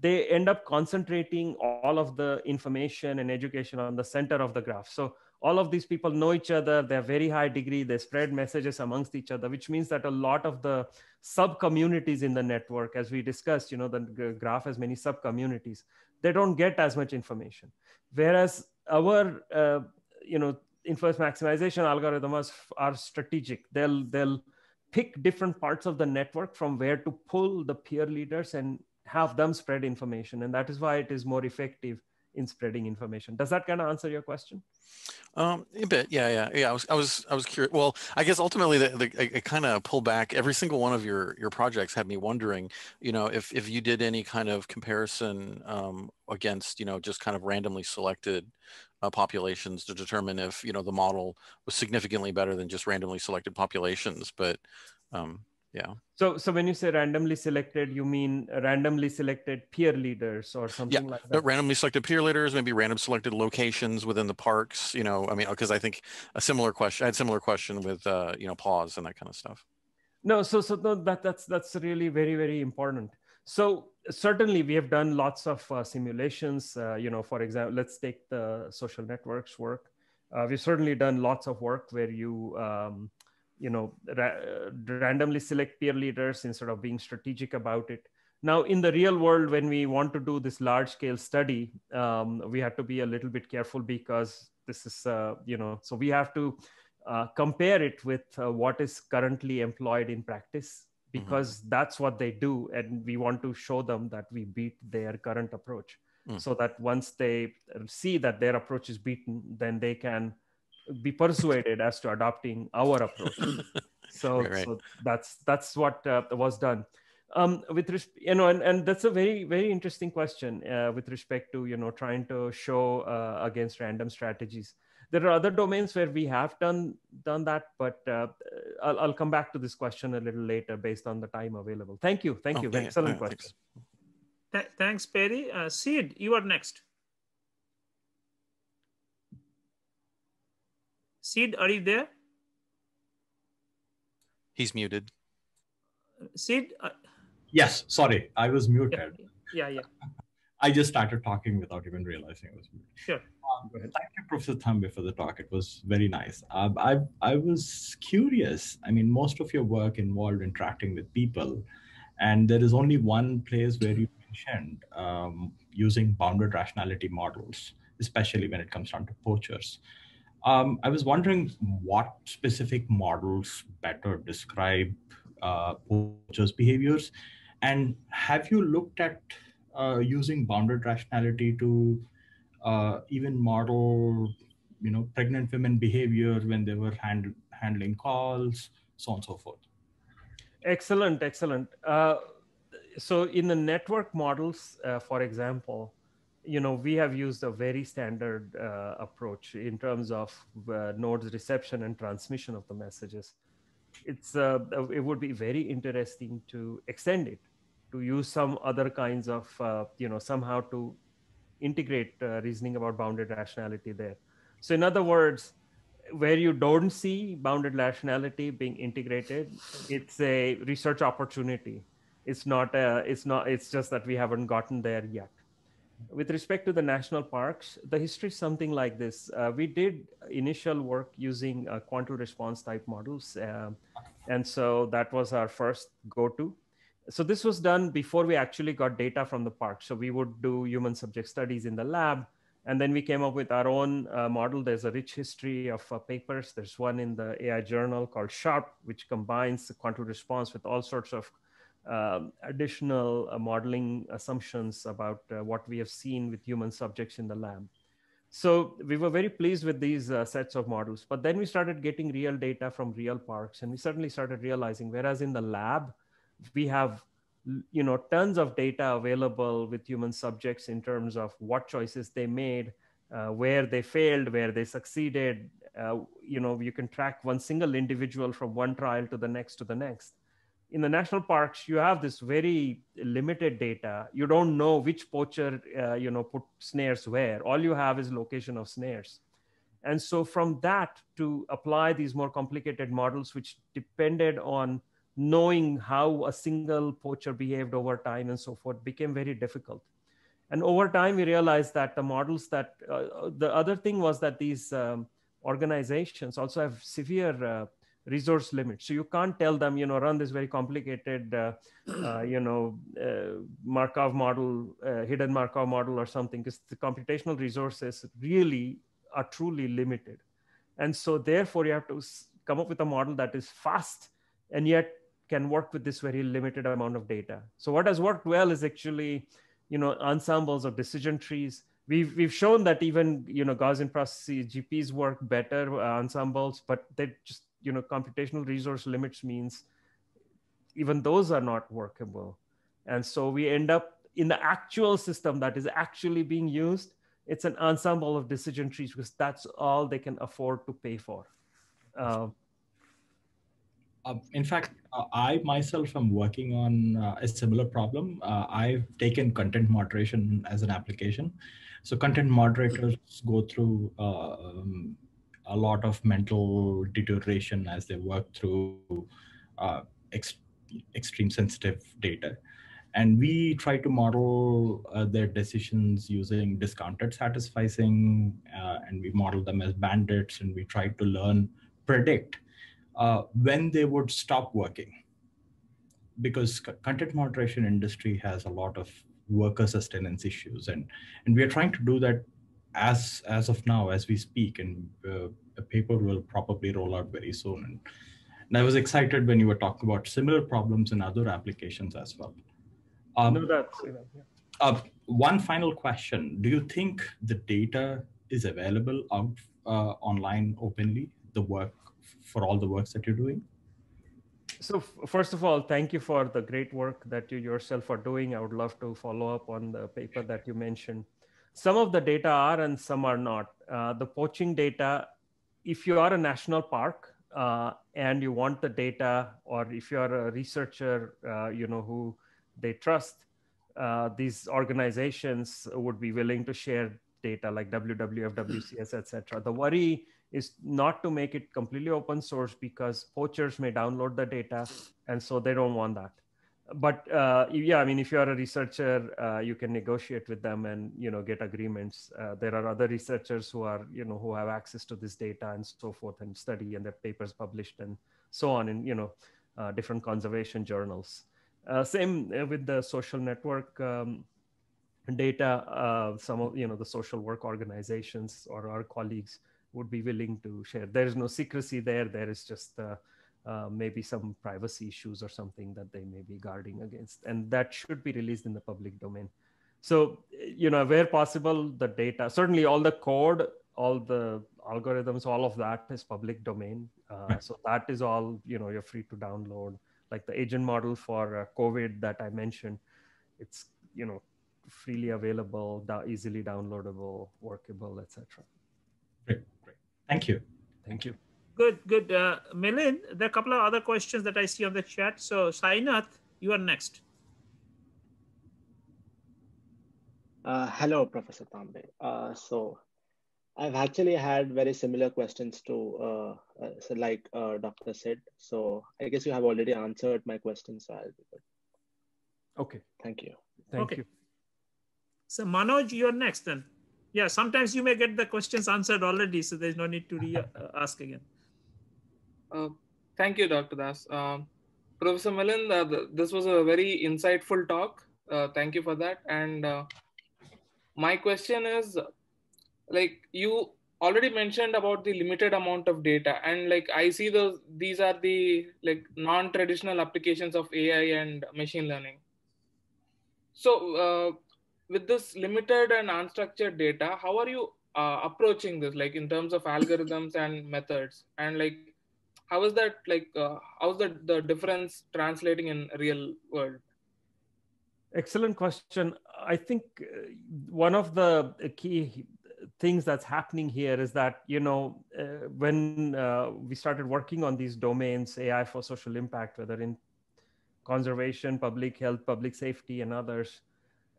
they end up concentrating all of the information and education on the center of the graph. So all of these people know each other, they're very high degree, they spread messages amongst each other, which means that a lot of the sub communities in the network, as we discussed, you know, the graph has many sub communities, they don't get as much information. Whereas our, uh, you know, influence maximization algorithms are strategic. They'll they'll pick different parts of the network from where to pull the peer leaders and have them spread information, and that is why it is more effective in spreading information. Does that kind of answer your question? Um, a bit, yeah, yeah, yeah. I was, I was, I was curious. Well, I guess ultimately, the, the I, kind of pull back. Every single one of your your projects had me wondering, you know, if if you did any kind of comparison um, against, you know, just kind of randomly selected uh, populations to determine if you know the model was significantly better than just randomly selected populations. But um, yeah, So so when you say randomly selected, you mean randomly selected peer leaders or something like Uh, that? randomly selected peer leaders, maybe random selected locations within the parks. You know, I mean, because I think a similar question. I had a similar question with uh, you know PAWS and that kind of stuff. No, so so no, that that's that's really very very important. So certainly we have done lots of uh, simulations. Uh, you know, for example, let's take the social networks work. Uh, we've certainly done lots of work where you um, you know ra- randomly select peer leaders instead of being strategic about it. Now, in the real world, when we want to do this large scale study, um, we have to be a little bit careful because this is uh, you know so we have to uh, compare it with uh, what is currently employed in practice because that's what they do and we want to show them that we beat their current approach Mm. so that once they see that their approach is beaten then they can be persuaded as to adopting our approach. So, Right, right. so that's that's what uh, was done. Um, with res- you know and, and that's a very very interesting question uh, with respect to you know trying to show uh, against random strategies. There are other domains where we have done done that but uh, I'll, I'll come back to this question a little later based on the time available. Thank you. Thank you. Okay, excellent all right, question. Th- thanks, Perry. Uh, Sid, you are next. Sid, are you there? He's muted. Sid, uh, Yes, sorry, I was muted. yeah, yeah. I just started talking without even realizing I was muted. Sure. Um, Thank you, Professor Tambe, for the talk. It was very nice. Um, I I was curious. I mean, most of your work involved interacting with people, and there is only one place where you mentioned um, using bounded rationality models, especially when it comes down to poachers. Um, I was wondering what specific models better describe uh, poachers' behaviors, and have you looked at uh, using bounded rationality to uh, even model, you know, pregnant women behavior when they were hand, handling calls, so on and so forth. excellent excellent uh, so in the network models uh, for example you know we have used a very standard uh, approach in terms of uh, nodes reception and transmission of the messages. It's uh, it would be very interesting to extend it to use some other kinds of uh, you know somehow to integrate uh, reasoning about bounded rationality there. So in other words where you don't see bounded rationality being integrated it's a research opportunity. It's not a, it's not it's just that we haven't gotten there yet with respect to the national parks the history is something like this. Uh, we did initial work using uh, quantal response type models um, and so that was our first go-to. So this was done before we actually got data from the park. So we would do human subject studies in the lab and then we came up with our own uh, model. There's a rich history of uh, papers. There's one in the ai journal called sharp which combines the quantal response with all sorts of um, additional uh, modeling assumptions about uh, what we have seen with human subjects in the lab. So we were very pleased with these uh, sets of models but then we started getting real data from real parks and we suddenly started realizing whereas in the lab we have you know tons of data available with human subjects in terms of what choices they made uh, where they failed where they succeeded uh, you know you can track one single individual from one trial to the next to the next in the national parks you have this very limited data. You don't know which poacher uh, you know put snares where. All you have is location of snares. And so from that to apply these more complicated models which depended on knowing how a single poacher behaved over time and so forth became very difficult. And over time, we realized that the models that uh, the other thing was that these um, organizations also have severe uh, resource limits. So you can't tell them, you know, run this very complicated, uh, uh you know, uh, Markov model, uh, hidden Markov model or something, because the computational resources really are truly limited. And so therefore, you have to come up with a model that is fast and yet can work with this very limited amount of data. So what has worked well is actually, you know, ensembles of decision trees. We've, we've shown that even, you know, Gaussian processes, GPs work better uh, ensembles, but they just, you know, computational resource limits means even those are not workable. And so we end up in the actual system that is actually being used, it's an ensemble of decision trees because that's all they can afford to pay for. Uh, uh, in fact, uh, I myself am working on uh, a similar problem. Uh, I've taken content moderation as an application. So content moderators go through uh, um, a lot of mental deterioration as they work through uh, ex extreme sensitive data. And we try to model their decisions using discounted satisficing, and we model them as bandits, and we try to learn, predict uh, when they would stop working because content moderation industry has a lot of worker sustenance issues and and we are trying to do that as as of now as we speak and uh, a paper will probably roll out very soon and, and i was excited when you were talking about similar problems in other applications as well um, no, that's, yeah. uh, one final question do you think the data is available out uh, online openly the work for all the works that you're doing? So first of all, thank you for the great work that you yourself are doing. I would love to follow up on the paper that you mentioned. Some of the data are and some are not. Uh, the poaching data, if you are a national park uh, and you want the data, or if you are a researcher, uh, you know who they trust, uh, these organizations would be willing to share data like WWF, WCS, etc. The worry is not to make it completely open source because poachers may download the data and so they don't want that but uh, yeah i mean if you are a researcher uh, you can negotiate with them and you know get agreements uh, there are other researchers who are you know who have access to this data and so forth and study and their papers published and so on in you know uh, different conservation journals uh, same with the social network um, data uh, some of you know the social work organizations or our colleagues would be willing to share. There is no secrecy there. There is just uh, maybe some privacy issues or something that they may be guarding against, and that should be released in the public domain. So, you know, where possible, the data, certainly all the code, all the algorithms, all of that is public domain. Uh, so that is all, you know, you're free to download. Like the agent model for uh, COVID that I mentioned, it's, you know, freely available, easily downloadable, workable, etc. Great, great. Thank you. Thank you. Good, good. Uh, Milind, there are a couple of other questions that I see on the chat. So Sainath, you are next. Uh, hello, Professor Tambe. Uh, so I've actually had very similar questions to, uh, uh so like uh, Doctor said. So I guess you have already answered my questions. So I'll be good. Okay. Thank you. Thank okay. you. So Manoj, you're next then yeah, sometimes you may get the questions answered already, so there's no need to re uh, ask again. Uh, thank you, Dr. Das. Um, Professor Milind, uh, this was a very insightful talk. Uh, thank you for that. And uh, my question is, like you already mentioned about the limited amount of data, and like I see those these are the like non-traditional applications of AI and machine learning. So uh, with this limited and unstructured data, how are you uh, approaching this, like in terms of algorithms and methods, and like how is that like uh, how's the the difference translating in real world? Excellent question. I think uh, one of the key things that's happening here is that you know uh, when uh, we started working on these domains ai for social impact whether in conservation public health public safety and others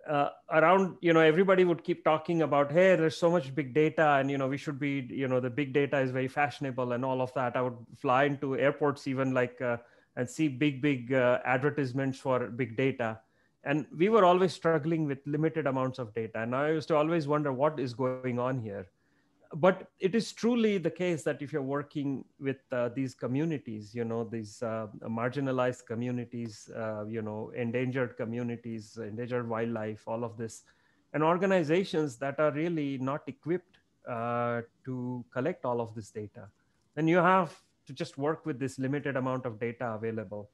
uh, around you know everybody would keep talking about hey there's so much big data and you know we should be you know the big data is very fashionable and all of that. I would fly into airports even like uh, and see big big uh, advertisements for big data. And we were always struggling with limited amounts of data. And i used to always wonder what is going on here but it is truly the case that if you're working with uh, these communities you know these uh, marginalized communities uh, you know endangered communities endangered wildlife all of this and organizations that are really not equipped uh, to collect all of this data then you have to just work with this limited amount of data available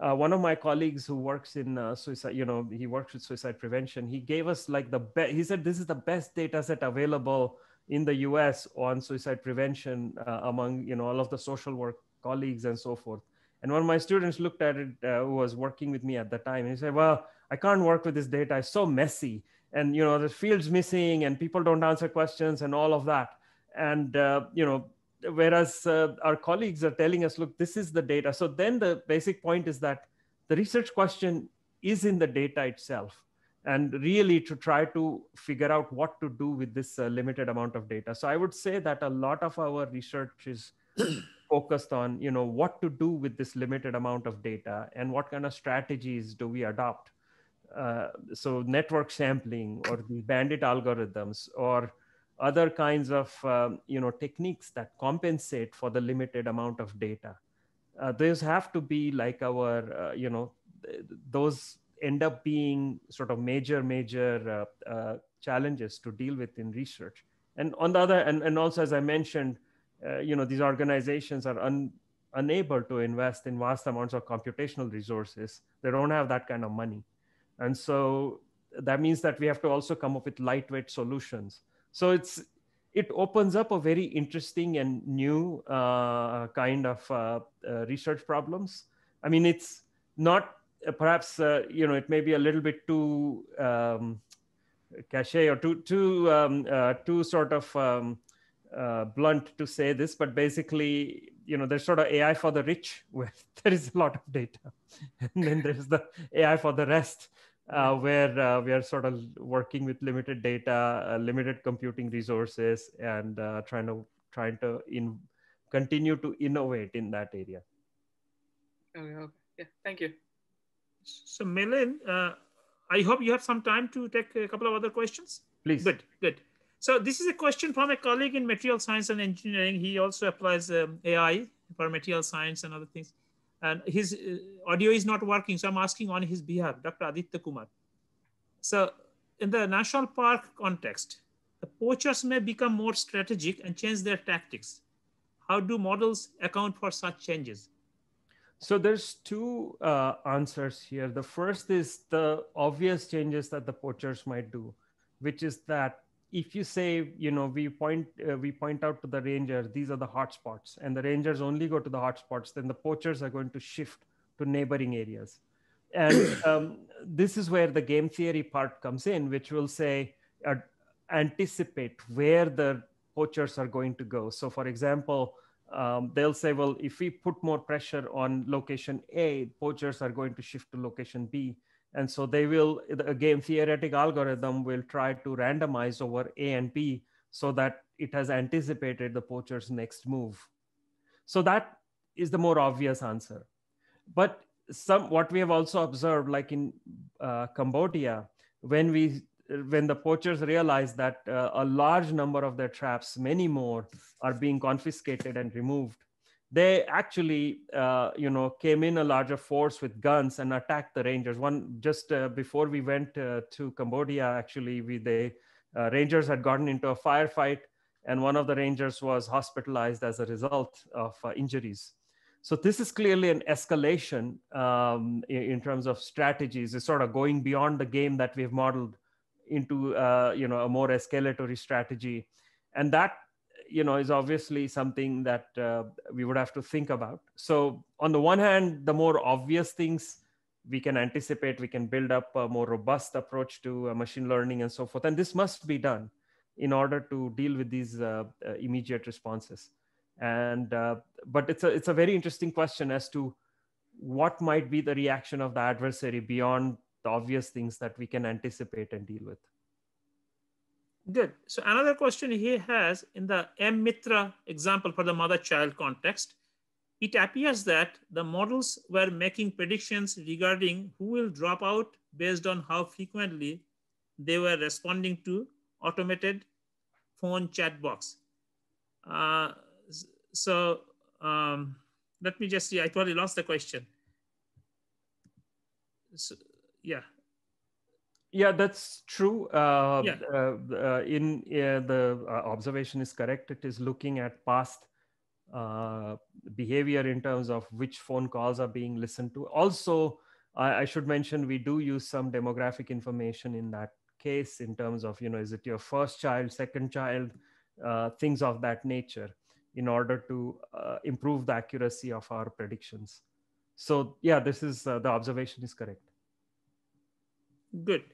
uh, one of my colleagues who works in uh, suicide, you know, he works with suicide prevention. He gave us like the best. He said this is the best data set available in the U.S. on suicide prevention uh, among you know all of the social work colleagues and so forth. And one of my students looked at it, uh, who was working with me at the time, and he said, "Well, I can't work with this data. It's so messy, and you know, the fields missing, and people don't answer questions, and all of that." And uh, you know, whereas uh, our colleagues are telling us, look, this is the data. So then the basic point is that the research question is in the data itself and really to try to figure out what to do with this uh, limited amount of data. So I would say that a lot of our research is focused on, you know, what to do with this limited amount of data and what kind of strategies do we adopt. Uh, so network sampling or the bandit algorithms or other kinds of um, you know techniques that compensate for the limited amount of data uh, those have to be like our uh, you know those end up being sort of major major uh, uh, challenges to deal with in research. And on the other and, and also as i mentioned uh, you know these organizations are un, unable to invest in vast amounts of computational resources. They don't have that kind of money. And so that means that we have to also come up with lightweight solutions. So it's it opens up a very interesting and new uh, kind of uh, uh, research problems. I mean, it's not perhaps uh, you know it may be a little bit too um, cachet or too too um, uh, too sort of um, blunt to say this, but basically, you know, there's sort of AI for the rich where there is a lot of data, and then there's the AI for the rest uh, where uh, we are sort of working with limited data, uh, limited computing resources, and uh, trying to trying to in continue to innovate in that area. Okay, okay. Yeah, thank you. So, Milind, uh, I hope you have some time to take a couple of other questions. Please. Good, good. So, this is a question from a colleague in material science and engineering. He also applies um, AI for material science and other things and his uh, audio is not working. So I'm asking on his behalf, Dr. Aditya Kumar. So in the national park context, the poachers may become more strategic and change their tactics. How do models account for such changes? So there's two uh, answers here. The first is the obvious changes that the poachers might do, which is that if you say you know we point uh, we point out to the ranger these are the hotspots and the rangers only go to the hotspots then the poachers are going to shift to neighboring areas and um, this is where the game theory part comes in which will say uh, anticipate where the poachers are going to go so for example um, they'll say well if we put more pressure on location a poachers are going to shift to location b and so they will, a game theoretic algorithm will try to randomize over A and B so that it has anticipated the poacher's next move. So that is the more obvious answer. But some what we have also observed, like in uh, Cambodia, when we when the poachers realize that uh, a large number of their traps, many more, are being confiscated and removed, they actually uh, you know came in a larger force with guns and attacked the rangers. One just uh, before we went uh, to cambodia actually we the uh, rangers had gotten into a firefight and one of the rangers was hospitalized as a result of uh, injuries. So this is clearly an escalation um, in, in, terms of strategies. It's sort of going beyond the game that we've modeled into uh, you know a more escalatory strategy and that you know is obviously something that uh, we would have to think about so on the one hand the more obvious things we can anticipate, we can build up a more robust approach to uh, machine learning and so forth. And this must be done in order to deal with these uh, uh, immediate responses. And uh, but it's a it's a very interesting question as to what might be the reaction of the adversary beyond the obvious things that we can anticipate and deal with. Good. So another question he has in the mMitra example for the mother-child context, it appears that the models were making predictions regarding who will drop out based on how frequently they were responding to automated phone chat box. Uh, so um, let me just see, I totally lost the question. So, yeah. Yeah, that's true. Uh, Yeah. uh, uh, in uh, the uh, observation is correct. It is looking at past uh, behavior in terms of which phone calls are being listened to. Also, I, I should mention we do use some demographic information in that case in terms of you know is it your first child, second child, uh, things of that nature, in order to uh, improve the accuracy of our predictions. So yeah, this is uh, the observation is correct. Good.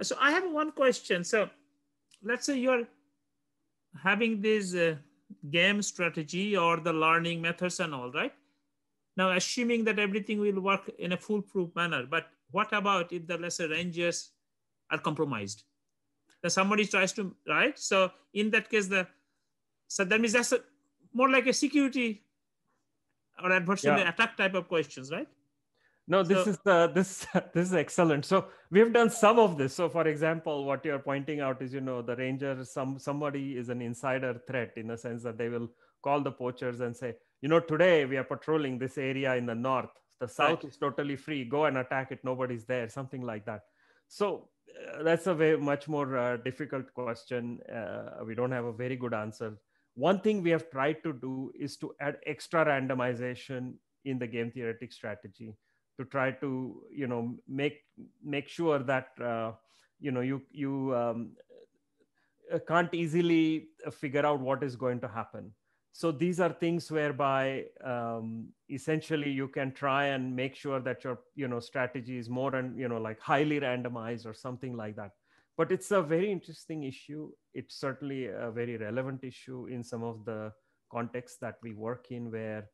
So I have one question. So let's say you're having this uh, game strategy or the learning methods and all, right? Now, assuming that everything will work in a foolproof manner, but what about if the lesser rangers are compromised? Then somebody tries to, right? So in that case, the so that means that's a, more like a security or adversarial Yeah. attack type of questions, right? No, this So- is the this this is excellent. So we have done some of this. So for example, what you're pointing out is, you know, the ranger, some somebody is an insider threat in the sense that they will call the poachers and say, you know, today we are patrolling this area in the north. The south is totally free. Go and attack it. Nobody's there. Something like that. So uh, that's a very much more uh, difficult question. Uh, we don't have a very good answer. One thing we have tried to do is to add extra randomization in the game theoretic strategy to try to you know make make sure that uh, you know you you um, uh, can't easily uh, figure out what is going to happen. So these are things whereby um, essentially you can try and make sure that your you know strategy is more and you know like highly randomized or something like that. But it's a very interesting issue. It's certainly a very relevant issue in some of the contexts that we work in where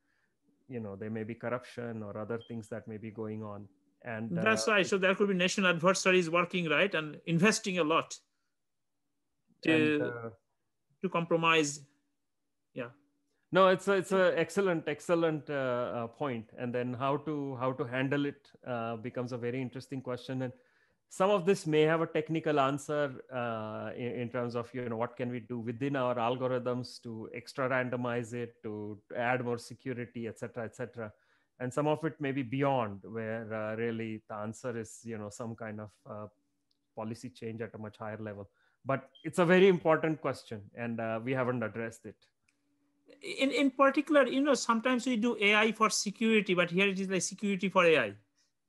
you know there may be corruption or other things that may be going on and That's uh, right. So there could be national adversaries working right and investing a lot to and, uh, to compromise. Yeah. no it's a, it's an excellent excellent uh, uh, point and then how to how to handle it uh, becomes a very interesting question and some of this may have a technical answer uh, in, in terms of you know what can we do within our algorithms to extra randomize it to add more security etc etc and some of it may be beyond where uh, really the answer is you know some kind of uh, policy change at a much higher level. But it's a very important question and uh, we haven't addressed it. In in particular, you know, sometimes we do AI for security, but here it is like security for AI,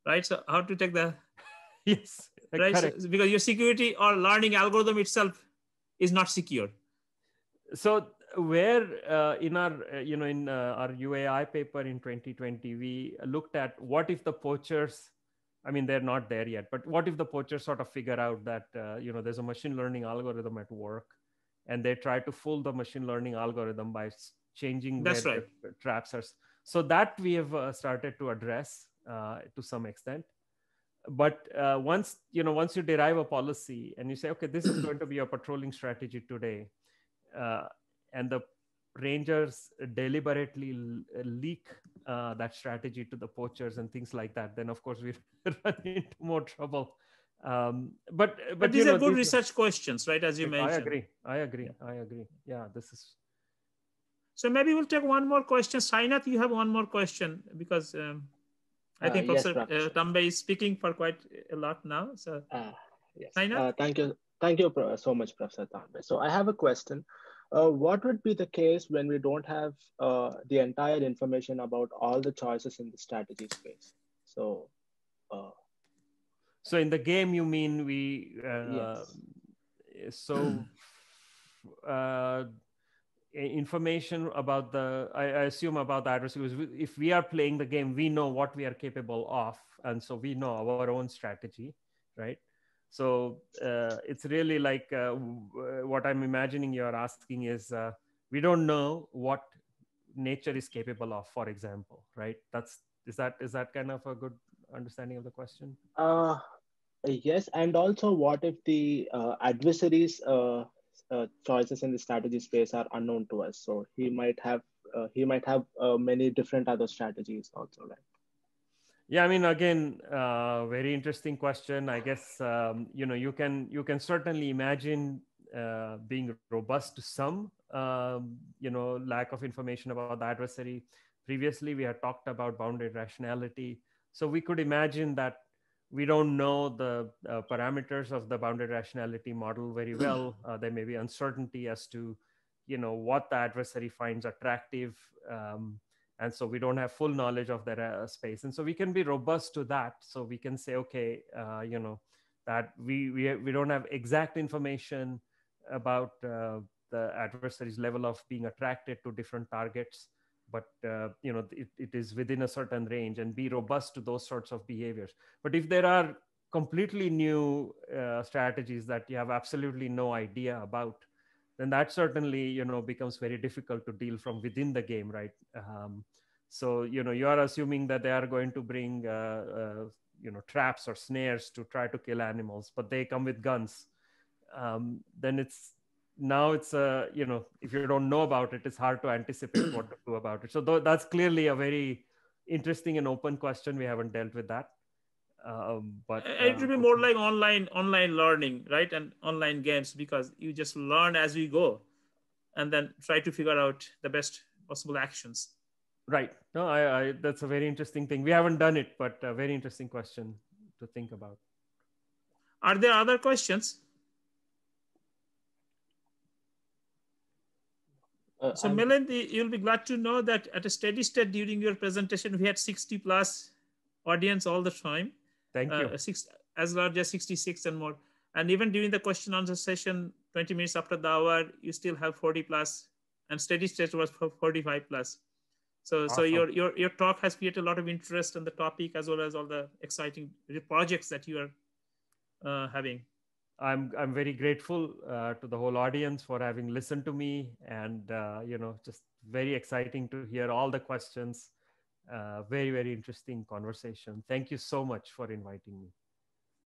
right? So how to take the yes right? So- because your security or learning algorithm itself is not secure. so where uh, in our uh, you know in uh, our UAI paper in 2020 we looked at what if the poachers i mean they're not there yet but what if the poachers sort of figure out that uh, you know there's a machine learning algorithm at work and they try to fool the machine learning algorithm by changing That's where the traps are so that we have uh, started to address uh, to some extent but uh, once you know once you derive a policy and you say okay this is going to be your patrolling strategy today uh, and the rangers deliberately l- leak uh, that strategy to the poachers and things like that then of course we run into more trouble um, but but, But, you these know, are good these- research questions, right? As you I mentioned. I agree. I agree. I agree. Yeah, this is So maybe we'll take one more question. Sainath, you have one more question because um, I Uh, think yes, Professor Professor. uh, Tambe is speaking for quite a lot now. So Uh, yes. Sainath? Uh, thank you. Thank you so much, Professor Tambe. So I have a question. Uh, what would be the case when we don't have uh, the entire information about all the choices in the strategy space? So, uh, so in the game you mean we uh, Yes. so uh, information about the I, I, assume about the adversary if we are playing the game we know what we are capable of and so we know our own strategy right? So uh, it's really like uh, what i'm imagining you're asking is uh, we don't know what nature is capable of for example right? That's is that is that kind of a good understanding of the question? Uh yes and also what if the uh, adversaries uh, choices in the strategy space are unknown to us. So he might have uh, he might have uh, many different other strategies also right? Yeah i mean again uh, very interesting question. I guess um, you know you can you can certainly imagine uh, being robust to some um, you know lack of information about the adversary. Previously we had talked about bounded rationality. So we could imagine that we don't know the uh, parameters of the bounded rationality model very well. Uh, there may be uncertainty as to, you know, what the adversary finds attractive, um, and so we don't have full knowledge of that uh, space. And so we can be robust to that. So we can say, okay, uh, you know, that we we we don't have exact information about uh, the adversary's level of being attracted to different targets but uh, you know it, it is within a certain range and be robust to those sorts of behaviors. But if there are completely new uh, strategies that you have absolutely no idea about then that certainly you know becomes very difficult to deal from within the game right? Um, so you know you are assuming that they are going to bring uh, uh you know traps or snares to try to kill animals but they come with guns. Um, then it's now it's a you know if you don't know about it it's hard to anticipate what to do about it. So th- that's clearly a very interesting and open question. We haven't dealt with that. Um, but uh, it will be more like online online learning right? And online games because you just learn as we go and then try to figure out the best possible actions. Right. No I, I that's a very interesting thing. We haven't done it but a very interesting question to think about. Are there other questions Uh, so, Milind, you'll be glad to know that at a steady state during your presentation, we had 60 plus audience all the time. Thank you. Uh, six, as large as 66 and more. And even during the question answer session, 20 minutes after the hour, you still have 40 plus, and steady state was 45 plus. So, awesome. so your, your your talk has created a lot of interest in the topic as well as all the exciting projects that you are uh, having. I'm I'm very grateful uh, to the whole audience for having listened to me, and uh, you know, just very exciting to hear all the questions. Uh, very very interesting conversation. Thank you so much for inviting me.